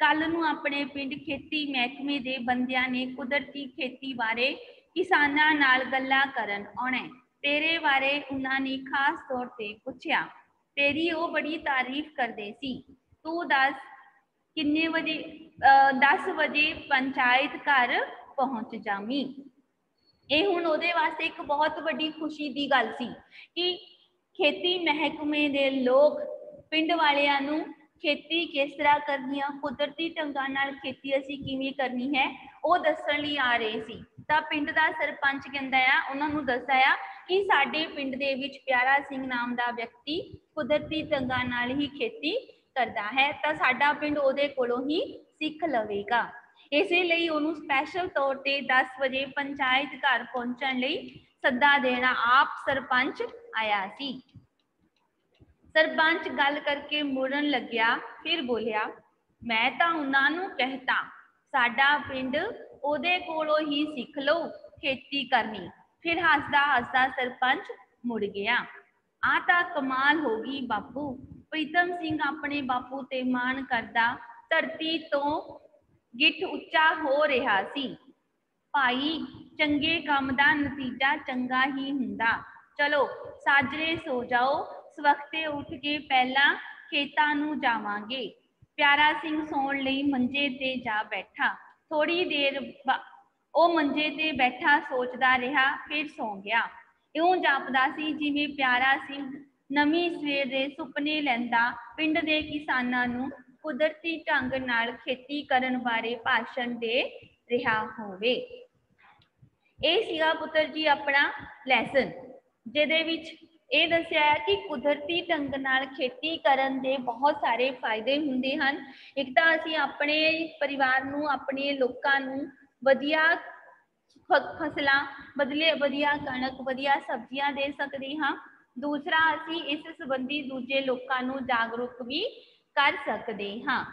ਕੱਲ ਨੂੰ ਆਪਣੇ ਪਿੰਡ ਖੇਤੀ ਮਹਿਕਮੇ ਦੇ ਬੰਦਿਆਂ ਨੇ ਕੁਦਰਤੀ ਖੇਤੀ ਬਾਰੇ ਕਿਸਾਨਾਂ ਨਾਲ ਗੱਲਾਂ ਕਰਨ ਆਉਣਾ ਤੇਰੇ ਬਾਰੇ ਉਹਨਾਂ ਨੇ ਖਾਸ ਤੌਰ ਤੇ ਪੁੱਛਿਆ ਤੇਰੀ ਉਹ ਬੜੀ ਤਾਰੀਫ ਕਰਦੇ ਸੀ ਤੂੰ ਦੱਸ ਕਿੰਨੇ ਵਜੇ 10 ਵਜੇ ਪੰਚਾਇਤ ਘਰ ਪਹੁੰਚ ਜਾਵੀਂ ਇਹ ਹੁਣ ਉਹਦੇ ਵਾਸਤੇ ਇੱਕ ਬਹੁਤ ਵੱਡੀ ਖੁਸ਼ੀ ਦੀ ਗੱਲ ਸੀ ਕਿ ਖੇਤੀ ਮਹਿਕਮੇ ਦੇ ਲੋਕ ਪਿੰਡ ਵਾਲਿਆਂ ਨੂੰ ਖੇਤੀ ਕਿਸ ਤਰ੍ਹਾਂ ਕਰਨੀ ਆ ਕੁਦਰਤੀ ਢੰਗਾਂ ਨਾਲ ਖੇਤੀ ਅਸੀਂ ਕਿਵੇਂ ਕਰਨੀ ਹੈ ਉਹ ਦੱਸਣ ਲਈ ਆ ਰਹੇ ਸੀ ਤਾਂ ਪਿੰਡ ਦਾ ਸਰਪੰਚ ਕਹਿੰਦਾ ਆ ਉਹਨਾਂ ਨੂੰ ਦੱਸਿਆ ਕਿ ਸਾਡੇ ਪਿੰਡ ਦੇ ਵਿੱਚ ਪਿਆਰਾ ਸਿੰਘ ਨਾਮ ਦਾ ਵਿਅਕਤੀ ਕੁਦਰਤੀ ਢੰਗਾਂ ਨਾਲ ਹੀ ਖੇਤੀ ਕਰਦਾ ਹੈ ਤਾਂ ਸਾਡਾ ਪਿੰਡ ਉਹਦੇ ਕੋਲੋਂ ਹੀ ਸਿੱਖ ਲਵੇਗਾ ਇਸੇ ਲਈ ਉਹਨੂੰ ਸਪੈਸ਼ਲ ਤੌਰ ਤੇ 10 ਵਜੇ ਪੰਚਾਇਤ ਘਰ ਪਹੁੰਚਣ ਲਈ ਸੱਦਾ ਦੇਣਾ ਆਪ ਸਰਪੰਚ ਆਇਆ ਸੀ ਸਰਪੰਚ ਗੱਲ ਕਰਕੇ ਮੁੜਨ ਲੱਗਿਆ ਫਿਰ ਬੋਲਿਆ ਮੈਂ ਤਾਂ ਉਹਨਾਂ ਨੂੰ ਕਹਿਤਾ ਸਾਡਾ ਪਿੰਡ ਉਹਦੇ ਕੋਲੋਂ ਹੀ ਸਿੱਖ ਲਓ ਖੇਤੀ ਕਰਨੀ ਫਿਰ ਹੱਸਦਾ ਹੱਸਦਾ ਸਰਪੰਚ ਮੁੜ ਗਿਆ ਆ ਤਾਂ ਕਮਾਲ ਹੋ ਗਈ ਬਾਪੂ ਪ੍ਰੀਤਮ ਸਿੰਘ ਆਪਣੇ ਬਾਪੂ ਤੇ ਮਾਣ ਕਰਦਾ ਧਰਤੀ ਤੋਂ ਗਿੱਠ ਉੱਚਾ ਹੋ ਰਿਹਾ ਸੀ। ਭਾਈ, ਚੰਗੇ ਕੰਮ ਦਾ ਨਤੀਜਾ ਚੰਗਾ ਹੀ ਹੁੰਦਾ। ਚਲੋ, ਸਾਜਰੇ ਸੋ ਜਾਓ, ਸਵਖਤੇ ਉੱਠ ਕੇ ਪਹਿਲਾਂ ਖੇਤਾਂ ਨੂੰ ਜਾਵਾਂਗੇ। ਪਿਆਰਾ ਸਿੰਘ ਸੌਣ ਲਈ ਮੰਜੇ ਤੇ ਜਾ ਬੈਠਾ। ਥੋੜੀ ਦੇਰ ਉਹ ਮੰਜੇ ਤੇ ਬੈਠਾ ਸੋਚਦਾ ਰਿਹਾ, ਫਿਰ ਸੌ ਗਿਆ। ਇਉਂ ਜਾਪਦਾ ਸੀ ਜਿਵੇਂ ਪਿਆਰਾ ਸਿੰਘ ਨਵੀਂ ਸਵੇਰ ਦੇ ਸੁਪਨੇ ਲੈਂਦਾ ਪਿੰਡ ਦੇ ਕਿਸਾਨਾਂ ਨੂੰ ਕੁਦਰਤੀ ਢੰਗ ਨਾਲ ਖੇਤੀ ਕਰਨ ਬਾਰੇ ਭਾਸ਼ਣ ਦੇ ਰਿਹਾ ਹੋਵੇ ਇਹ ਸੀਗਾ ਪੁੱਤਰ ਜੀ ਆਪਣਾ ਲੈਸਨ ਜਿਹਦੇ ਵਿੱਚ ਇਹ ਦੱਸਿਆ ਹੈ ਕਿ ਕੁਦਰਤੀ ਢੰਗ ਨਾਲ ਖੇਤੀ ਕਰਨ ਦੇ ਬਹੁਤ ਸਾਰੇ ਫਾਇਦੇ ਹੁੰਦੇ ਹਨ ਇੱਕ ਤਾਂ ਅਸੀਂ ਆਪਣੇ ਪਰਿਵਾਰ ਨੂੰ ਆਪਣੇ ਲੋਕਾਂ ਨੂੰ ਵਧੀਆ ਫਸਲਾਂ ਬਦਲੇ ਵਧੀਆ ਕਣਕ ਵਧੀਆ ਸਬਜ਼ੀਆਂ ਦੇ ਸਕਦੇ ਹਾਂ ਦੂਸਰਾ ਅਸੀਂ ਇਸ ਸੰਬੰਧੀ ਦੂਜੇ ਲੋਕਾਂ ਨੂੰ ਜਾਗਰੂਕ ਵੀ ਕਰ ਸਕਦੇ ਹਾਂ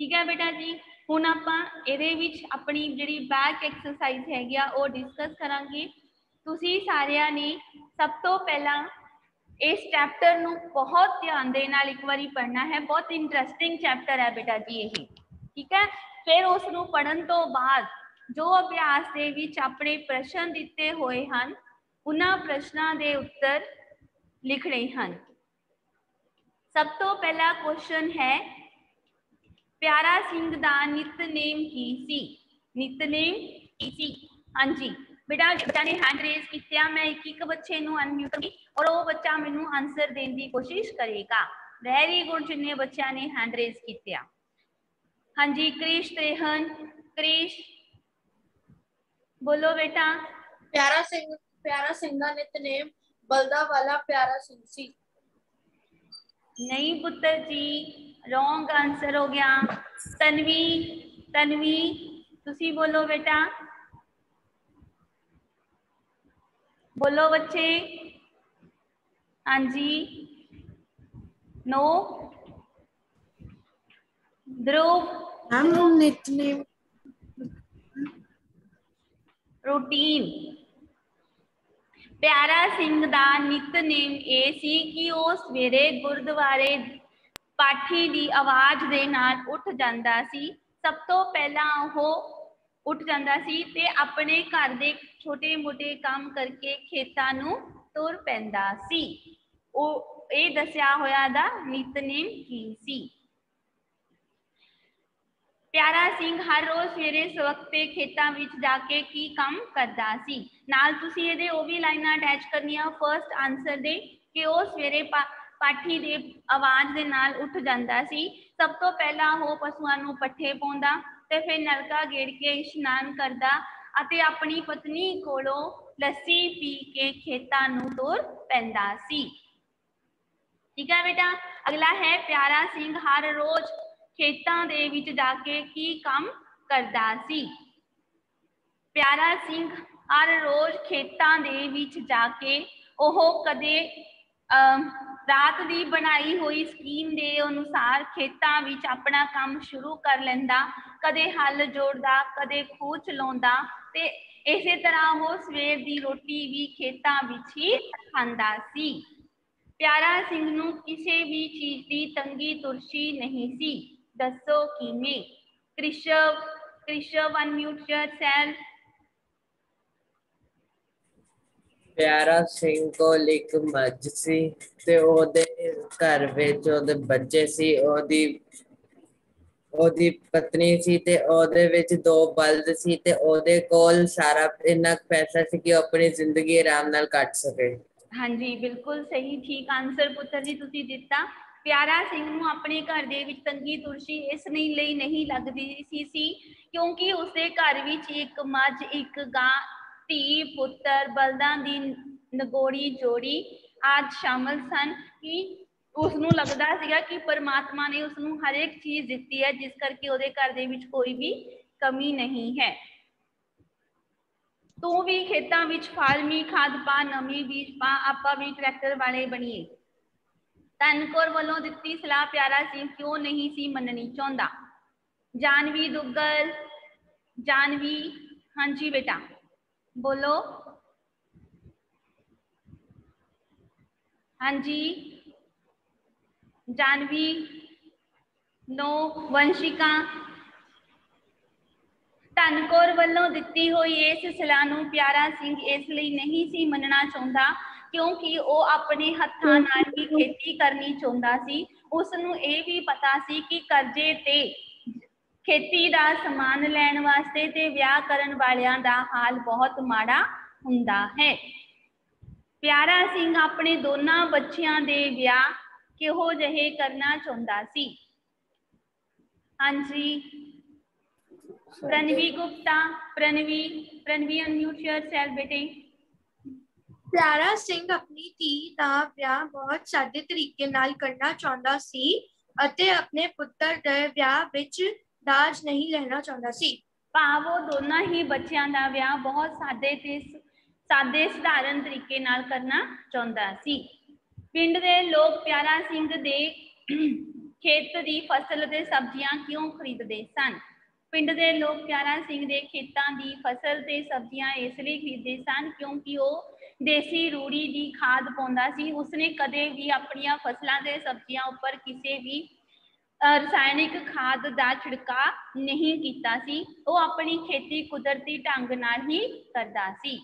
ਠੀਕ ਹੈ ਬੇਟਾ ਜੀ ਹੁਣ ਆਪਾਂ ਇਹਦੇ ਵਿੱਚ ਆਪਣੀ ਜਿਹੜੀ ਬੈਕ ਐਕਸਰਸਾਈਜ਼ ਹੈਗੀ ਆ ਉਹ ਡਿਸਕਸ ਕਰਾਂਗੇ ਤੁਸੀਂ ਸਾਰਿਆਂ ਨੇ ਸਭ ਤੋਂ ਪਹਿਲਾਂ ਇਸ ਚੈਪਟਰ ਨੂੰ ਬਹੁਤ ਧਿਆਨ ਦੇ ਨਾਲ ਇੱਕ ਵਾਰੀ ਪੜ੍ਹਨਾ ਹੈ ਬਹੁਤ ਇੰਟਰਸਟਿੰਗ ਚੈਪਟਰ ਹੈ ਬੇਟਾ ਜੀ ਇਹ ਠੀਕ ਹੈ ਫਿਰ ਉਸ ਨੂੰ ਪੜਨ ਤੋਂ ਬਾਅਦ ਜੋ ਅਭਿਆਸ ਦੇ ਵਿੱਚ ਆਪਣੇ ਪ੍ਰਸ਼ਨ ਦਿੱਤੇ ਹੋਏ ਹਨ ਉਹਨਾਂ ਪ੍ਰਸ਼ਨਾਂ ਦੇ ਉੱਤਰ ਲਿਖਣੇ ਹਨ सब तो पहला क्वेश्चन है, प्यारा सिंह का नितनेम की सी। नितनेम की सी। हाँ जी। बेटा बच्चा ने हैंड रेज किया, मैं एक एक बच्चे और वो बच्चा मेनू आंसर देने की कोशिश करेगा। वेरी गुड जिन्हें बच्चा ने हैंड रेज किया हाँ जी, क्रिश त्रेहन क्रिश। बोलो बेटा। प्यारा सिंह प्यारा सिंह का नितनेम बलदा वाला प्यारा सिंह सी। नहीं पुत्र जी रॉन्ग आंसर हो गया तनवी तनवी तुसी बोलो बेटा बोलो बच्चे हाँ जी नो ध्रुव हम नितनेम ਰੂਟੀਨ ਪਿਆਰਾ ਸਿੰਘ ਦਾ ਨਿਤਨੇਮ ਇਹ ਸੀ ਕਿ ਉਹ ਸਵੇਰੇ ਗੁਰਦੁਆਰੇ ਪਾਠੀ ਦੀ ਆਵਾਜ਼ ਦੇ ਨਾਲ ਉੱਠ ਜਾਂਦਾ ਸੀ ਸਭ ਤੋਂ ਪਹਿਲਾਂ ਉਹ ਉੱਠ ਜਾਂਦਾ ਸੀ ਤੇ ਆਪਣੇ ਘਰ ਦੇ ਛੋਟੇ-ਮੋਟੇ ਕੰਮ ਕਰਕੇ ਖੇਤਾਂ ਨੂੰ ਤੁਰ ਪੈਂਦਾ ਸੀ ਉਹ ਇਹ ਦੱਸਿਆ ਹੋਇਆ ਦਾ ਨਿਤਨੇਮ ਕੀ ਸੀ ਪਿਆਰਾ ਸਿੰਘ ਹਰ ਰੋਜ਼ ਸਵੇਰੇ ਸਵਖਤੇ ਖੇਤਾਂ ਵਿੱਚ ਜਾ ਕੇ ਕੀ ਕੰਮ ਕਰਦਾ ਸੀ ਨਾਲ ਤੁਸੀਂ ਇਹਦੇ ਉਹ ਵੀ ਲਾਈਨਾਂ ਅਟੈਚ ਕਰਨੀਆਂ ਫਰਸਟ ਆਨਸਰ ਦੇ ਕਿ ਉਹ ਸਵੇਰੇ ਪਾਠੀ ਦੇ ਆਵਾਜ਼ ਦੇ ਨਾਲ ਉੱਠ ਜਾਂਦਾ ਸੀ ਸਭ ਤੋਂ ਪਹਿਲਾਂ ਉਹ ਪਸ਼ੂਆਂ ਨੂੰ ਪੱਠੇ ਪਾਉਂਦਾ ਤੇ ਫਿਰ ਨਲਕਾ ਗੇੜ ਕੇ ਇਸ਼ਨਾਨ ਕਰਦਾ ਅਤੇ ਆਪਣੀ ਪਤਨੀ ਕੋਲੋਂ ਲੱਸੀ ਪੀ ਕੇ ਖੇਤਾਂ ਨੂੰ ਤੁਰ ਪੈਂਦਾ ਸੀ ਠੀਕ ਹੈ ਬੇਟਾ ਅਗਲਾ ਹੈ ਪਿਆਰਾ ਸਿੰਘ ਹਰ ਰੋਜ਼ ਖੇਤਾਂ ਦੇ ਵਿੱਚ ਜਾ ਕੇ ਕੀ ਕੰਮ ਕਰਦਾ ਸੀ ਪਿਆਰਾ ਸਿੰਘ ਹਰ ਰੋਜ਼ ਖੇਤਾਂ ਦੇ ਵਿੱਚ ਜਾ ਕੇ ਉਹ ਕਦੇ ਰਾਤ ਦੀ ਬਣਾਈ ਹੋਈ ਸਕੀਮ ਦੇ ਅਨੁਸਾਰ ਖੇਤਾਂ ਵਿੱਚ ਆਪਣਾ ਕੰਮ ਸ਼ੁਰੂ ਕਰ ਲੈਂਦਾ ਕਦੇ ਹੱਲ ਜੋੜਦਾ ਕਦੇ ਖੂਹ ਚਲਾਉਂਦਾ ਤੇ ਇਸੇ ਤਰ੍ਹਾਂ ਉਹ ਸਵੇਰ ਦੀ ਰੋਟੀ ਵੀ ਖੇਤਾਂ ਵਿੱਚ ਹੀ ਖਾਂਦਾ ਸੀ ਪਿਆਰਾ ਸਿੰਘ ਨੂੰ ਕਿਸੇ ਵੀ ਚੀਜ਼ ਦੀ ਤੰਗੀ ਤੁਰਸ਼ੀ ਨਹੀਂ ਸੀ ਦੱਸੋ ਕਿਵੇਂ ਕ੍ਰਿਸ਼ਵ ਕ੍ਰਿਸ਼ਵ ਅਨਮਿਊਟ yourself ਪਿਆਰਾ ਸਿੰਘ ਕੋਲ ਇੱਕ ਮੱਝ ਸੀ ਤੇ ਉਹਦੇ ਘਰ ਵਿੱਚ ਉਹਦੇ ਬੱਚੇ ਸੀ ਉਹਦੀ ਉਹਦੀ ਪਤਨੀ ਸੀ ਤੇ ਉਹਦੇ ਵਿੱਚ ਦੋ ਬਲਦ ਸੀ ਤੇ ਉਹਦੇ ਕੋਲ ਸਾਰਾ ਇੰਨਾ ਪੈਸਾ ਸੀ ਕਿ ਉਹ ਆਪਣੀ ਜ਼ਿੰਦਗੀ ਆਰਾਮ ਨਾਲ ਕੱਟ ਸਕੇ ਹਾਂਜੀ ਬਿਲਕੁਲ ਸਹੀ ਠੀਕ ਆਨਸਰ ਪੁੱਤਰ ਜੀ ਤੁਸੀਂ ਦਿੱਤਾ ਪਿਆਰਾ ਸਿੰਘ ਨੂੰ ਆਪਣੇ ਘਰ ਦੇ ਵਿੱਚ ਤੰਗੀ ਤੁਰਸ਼ੀ ਇਸ ਨਹੀਂ ਲਈ ਨਹੀਂ ਲੱਗਦੀ ਸੀ ਸੀ ਕਿਉਂਕਿ ਉਸਦੇ ਘਰ ਵਿੱਚ ਇੱਕ ਮੱਝ ਇੱਕ ਗਾਂ ਧੀ ਪੁੱਤਰ ਬਲਦਾਂ ਦੀ ਨਗੋੜੀ ਜੋੜੀ ਆਦ ਸ਼ਾਮਲ ਸਨ ਕਿ ਉਸ ਨੂੰ ਲੱਗਦਾ ਸੀਗਾ ਕਿ ਪਰਮਾਤਮਾ ਨੇ ਉਸ ਨੂੰ ਹਰ ਇੱਕ ਚੀਜ਼ ਦਿੱਤੀ ਹੈ ਜਿਸ ਕਰਕੇ ਉਹਦੇ ਘਰ ਦੇ ਵਿੱਚ ਕੋਈ ਵੀ ਕਮੀ ਨਹੀਂ ਹੈ ਤੂੰ ਵੀ ਖੇਤਾਂ ਵਿੱਚ ਫਾਰਮੀ ਖਾਦ ਪਾ ਨਵੀਂ ਬੀਜ ਪਾ ਆਪਾਂ ਵੀ ਟਰੈਕਟਰ ਵਾਲੇ ਬਣੀਏ ਤਨਕੌਰ ਵੱਲੋਂ ਦਿੱਤੀ ਸਲਾਹ ਪਿਆਰਾ ਸਿੰਘ ਕਿਉਂ ਨਹੀਂ ਸੀ ਮੰਨਣੀ ਚਾਹੁੰਦਾ ਜਾਨਵੀ ਦੁੱਗਲ ਜਾਨਵੀ ਹਾਂਜੀ ਬੇਟਾ ਬੋਲੋ ਹਾਂਜੀ ਜਾਨਵੀ ਨੋ ਵੰਸ਼ਿਕਾ ਧਨਕੌਰ ਵੱਲੋਂ ਦਿੱਤੀ ਹੋਈ ਇਸ ਸਲਾਹ ਨੂੰ ਪਿਆਰਾ ਸਿੰਘ ਇਸ ਲਈ ਨਹੀਂ ਸੀ ਮੰਨਣਾ ਚਾਹੁੰਦਾ ਕਿਉਂਕਿ ਉਹ ਆਪਣੇ ਹੱਥਾਂ ਨਾਲ ਹੀ ਖੇਤੀ ਕਰਨੀ ਚਾਹੁੰਦਾ ਸੀ ਉਸ ਨੂੰ ਇਹ ਵੀ ਪਤਾ ਸੀ ਕਿ ਕਰਜ਼ੇ ਤੇ ਖੇਤੀ ਦਾ ਸਮਾਨ ਲੈਣ ਵਾਸਤੇ ਤੇ ਵਿਆਹ ਕਰਨ ਵਾਲਿਆਂ ਦਾ ਹਾਲ ਬਹੁਤ ਮਾੜਾ ਹੁੰਦਾ ਹੈ ਪਿਆਰਾ ਸਿੰਘ ਆਪਣੇ ਦੋਨਾਂ ਬੱਚਿਆਂ ਦੇ ਵਿਆਹ ਕਿਹੋ ਜਿਹੇ ਕਰਨਾ ਚਾਹੁੰਦਾ ਸੀ ਹਾਂਜੀ ਪ੍ਰਣਵੀ ਗੁਪਤਾ ਪ੍ਰਣਵੀ ਪ੍ਰਣਵੀ ਅਨਮਿਊਟ ਯੋਰਸੈਲਫ ਬੇਟੇ ਪਿਆਰਾ ਸਿੰਘ ਆਪਣੀ ਧੀ ਦਾ ਵਿਆਹ ਬਹੁਤ ਸਾਦੇ ਤਰੀਕੇ ਨਾਲ ਕਰਨਾ ਚਾਹੁੰਦਾ ਸੀ ਅਤੇ ਆਪਣੇ ਪੁੱਤਰ ਦੇ ਵਿਆਹ ਵਿੱਚ ਦਾਜ ਨਹੀਂ ਲੈਣਾ ਚਾਹੁੰਦਾ ਸੀ ਭਾਵ ਉਹ ਦੋਨਾਂ ਹੀ ਬੱਚਿਆਂ ਦਾ ਵਿਆਹ ਬਹੁਤ ਸਾਦੇ ਤੇ ਸਾਦੇ ਸਧਾਰਨ ਤਰੀਕੇ ਨਾਲ ਕਰਨਾ ਚਾਹੁੰਦਾ ਸੀ ਪਿੰਡ ਦੇ ਲੋਕ ਪਿਆਰਾ ਸਿੰਘ ਦੇ ਖੇਤ ਦੀ ਫਸਲ ਤੇ ਸਬਜ਼ੀਆਂ ਕਿਉਂ ਖਰੀਦਦੇ ਸਨ ਪਿੰਡ ਦੇ ਲੋਕ ਪਿਆਰਾ ਸਿੰਘ ਦੇ ਖੇਤਾਂ ਦੀ ਫਸਲ ਤੇ ਸਬਜ਼ੀਆਂ ਇਸ ਲਈ ਖਰੀਦਦੇ ਸਨ ਕਿਉਂਕਿ ਉਹ ਦੇਸੀ ਰੂੜੀ ਦੀ ਖਾਦ ਪਾਉਂਦਾ ਸੀ ਉਸਨੇ ਕਦੇ ਵੀ ਆਪਣੀਆਂ ਫਸਲਾਂ ਤੇ ਸਬਜ਼ੀਆਂ ਉੱਪਰ ਕਿਸੇ ਵੀ ਰਸਾਇਣਿਕ ਖਾਦ ਦਾ ਛਿੜਕਾ ਨਹੀਂ ਕੀਤਾ ਸੀ ਉਹ ਆਪਣੀ ਖੇਤੀ ਕੁਦਰਤੀ ਢੰਗ ਨਾਲ ਹੀ ਕਰਦਾ ਸੀ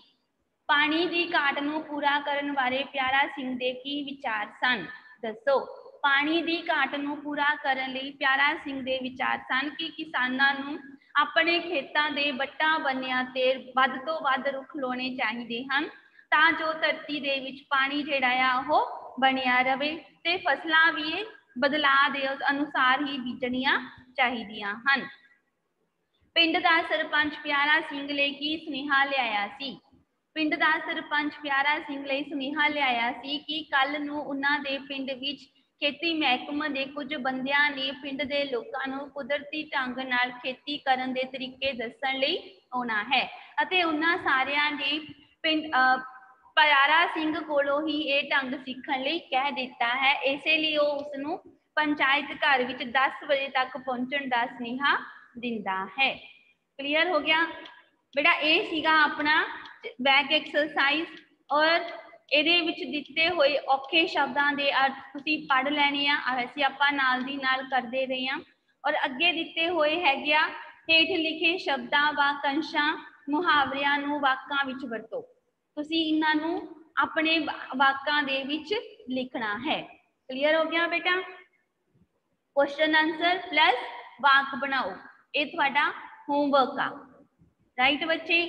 ਪਾਣੀ ਦੀ ਘਾਟ ਨੂੰ ਪੂਰਾ ਕਰਨ ਬਾਰੇ ਪਿਆਰਾ ਸਿੰਘ ਦੇ ਕੀ ਵਿਚਾਰ ਸਨ ਦੱਸੋ ਪਾਣੀ ਦੀ ਘਾਟ ਨੂੰ ਪੂਰਾ ਕਰਨ ਲਈ ਪਿਆਰਾ ਸਿੰਘ ਦੇ ਵਿਚਾਰ ਸਨ ਕਿ ਕਿਸਾਨਾਂ ਨੂੰ ਆਪਣੇ ਖੇਤਾਂ ਦੇ ਵੱਟਾਂ ਬੰਨਿਆਂ ਤੇ ਵੱਧ ਤੋਂ ਵੱਧ ਰੁੱਖ ਲਾਉਣੇ ਚਾਹੀਦੇ ਹਨ ਤਾਂ ਜੋ ਧਰਤੀ ਦੇ ਵਿੱਚ ਪਾਣੀ ਜਿਹੜਾ ਆ ਉਹ ਬਣਿਆ ਰਵੇ ਤੇ ਫਸਲਾਂ ਵੀ ਬਦਲਾਅ ਦੇ ਅਨੁਸਾਰ ਹੀ ਬੀਜਣੀਆਂ ਚਾਹੀਦੀਆਂ ਹਨ ਪਿੰਡ ਦਾ ਸਰਪੰਚ ਪਿਆਰਾ ਸਿੰਘ ਲਈ ਕੀ ਸੁਨੇਹਾ ਲਿਆਇਆ ਸੀ ਪਿੰਡ ਦਾ ਸਰਪੰਚ ਪਿਆਰਾ ਸਿੰਘ ਲਈ ਸੁਨੇਹਾ ਲਿਆਇਆ ਸੀ ਕਿ ਕੱਲ ਨੂੰ ਉਹਨਾਂ ਦੇ ਪਿੰਡ ਵਿੱਚ ਖੇਤੀ ਮਹਿਕਮੇ ਦੇ ਕੁਝ ਬੰਦਿਆਂ ਨੇ ਪਿੰਡ ਦੇ ਲੋਕਾਂ ਨੂੰ ਕੁਦਰਤੀ ਢੰਗ ਨਾਲ ਖੇਤੀ ਕਰਨ ਦੇ ਤਰੀਕੇ ਦੱਸਣ ਲਈ ਆਉਣਾ ਹੈ ਅਤੇ ਉਹਨਾਂ ਸਾਰਿਆਂ ਨੇ ਪਿੰਡ ਅਹ, ਪਿਆਰਾ ਸਿੰਘ ਕੋਲੋਂ ਹੀ ਇਹ ਢੰਗ ਸਿੱਖਣ ਲਈ ਕਹਿ ਦਿੱਤਾ ਹੈ ਇਸੇ ਲਈ ਉਹ ਉਸ ਨੂੰ ਪੰਚਾਇਤ ਘਰ ਵਿੱਚ 10 ਵਜੇ ਤੱਕ ਪਹੁੰਚਣ ਦਾ ਸੁਨੇਹਾ ਦਿੰਦਾ ਹੈ ਕਲੀਅਰ ਹੋ ਗਿਆ ਬੇਟਾ ਇਹ ਸੀਗਾ ਆਪਣਾ ਬੈਕ ਐਕਸਰਸਾਈਜ਼ ਔਰ ਇਹਦੇ ਵਿੱਚ ਦਿੱਤੇ ਹੋਏ ਔਖੇ ਸ਼ਬਦਾਂ ਦੇ ਅਰਥ ਤੁਸੀਂ ਪੜ੍ਹ ਲੈਣੇ ਆ ਆਹ ਅਸੀਂ ਆਪਾਂ ਨਾਲ ਦੀ ਨਾਲ ਕਰਦੇ ਰਹੇ ਹਾਂ ਔਰ ਅੱਗੇ ਦਿੱਤੇ ਹੋਏ ਹੈਗੇ ਆ ਹੇਠ ਲਿਖੇ ਸ਼ਬਦਾਂ ਵਾਕੰਸ਼ਾਂ ਮੁਹਾਵਰਿਆਂ ਨੂੰ ਵਾਕਾਂ ਵਿੱਚ ਵਰਤੋ ਤੁਸੀਂ ਇਹਨਾਂ ਨੂੰ ਆਪਣੇ ਵਾ- ਵਾਕਾਂ ਦੇ ਵਿੱਚ ਲਿਖਣਾ ਹੈ ਕਲੀਅਰ ਹੋ ਗਿਆ ਬੇਟਾ ਕੁਐਸਚਨ ਆਨਸਰ ਪਲੱਸ ਵਾਕ ਬਣਾਓ ਇਹ ਤੁਹਾਡਾ ਹੋਮਵਰਕ ਆ ਰਾਈਟ ਬੱਚੇ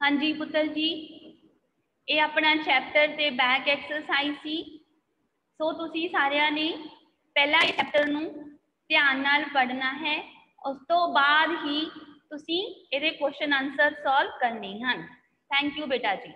ਹਾਂਜੀ ਪੁੱਤਰ ਜੀ ਇਹ ਆਪਣਾ ਚੈਪਟਰ ਤੇ ਬੈਕ ਐਕਸਰਸਾਈਜ਼ ਸੀ ਸੋ ਤੁਸੀਂ ਸਾਰਿਆਂ ਨੇ ਪਹਿਲਾਂ ਇਹ ਚੈਪਟਰ ਨੂੰ ਧਿਆਨ ਨਾਲ ਪੜ੍ਹਨਾ ਹੈ ਉਸ ਤੋਂ ਬਾਅਦ ਹੀ ਤੁਸੀਂ ਇਹਦੇ ਕੁਐਸਚਨ ਆਨਸਰ ਸੋਲਵ ਕਰਨੇ ਹਨ ਥੈਂਕ ਯੂ ਬੇਟਾ ਜੀ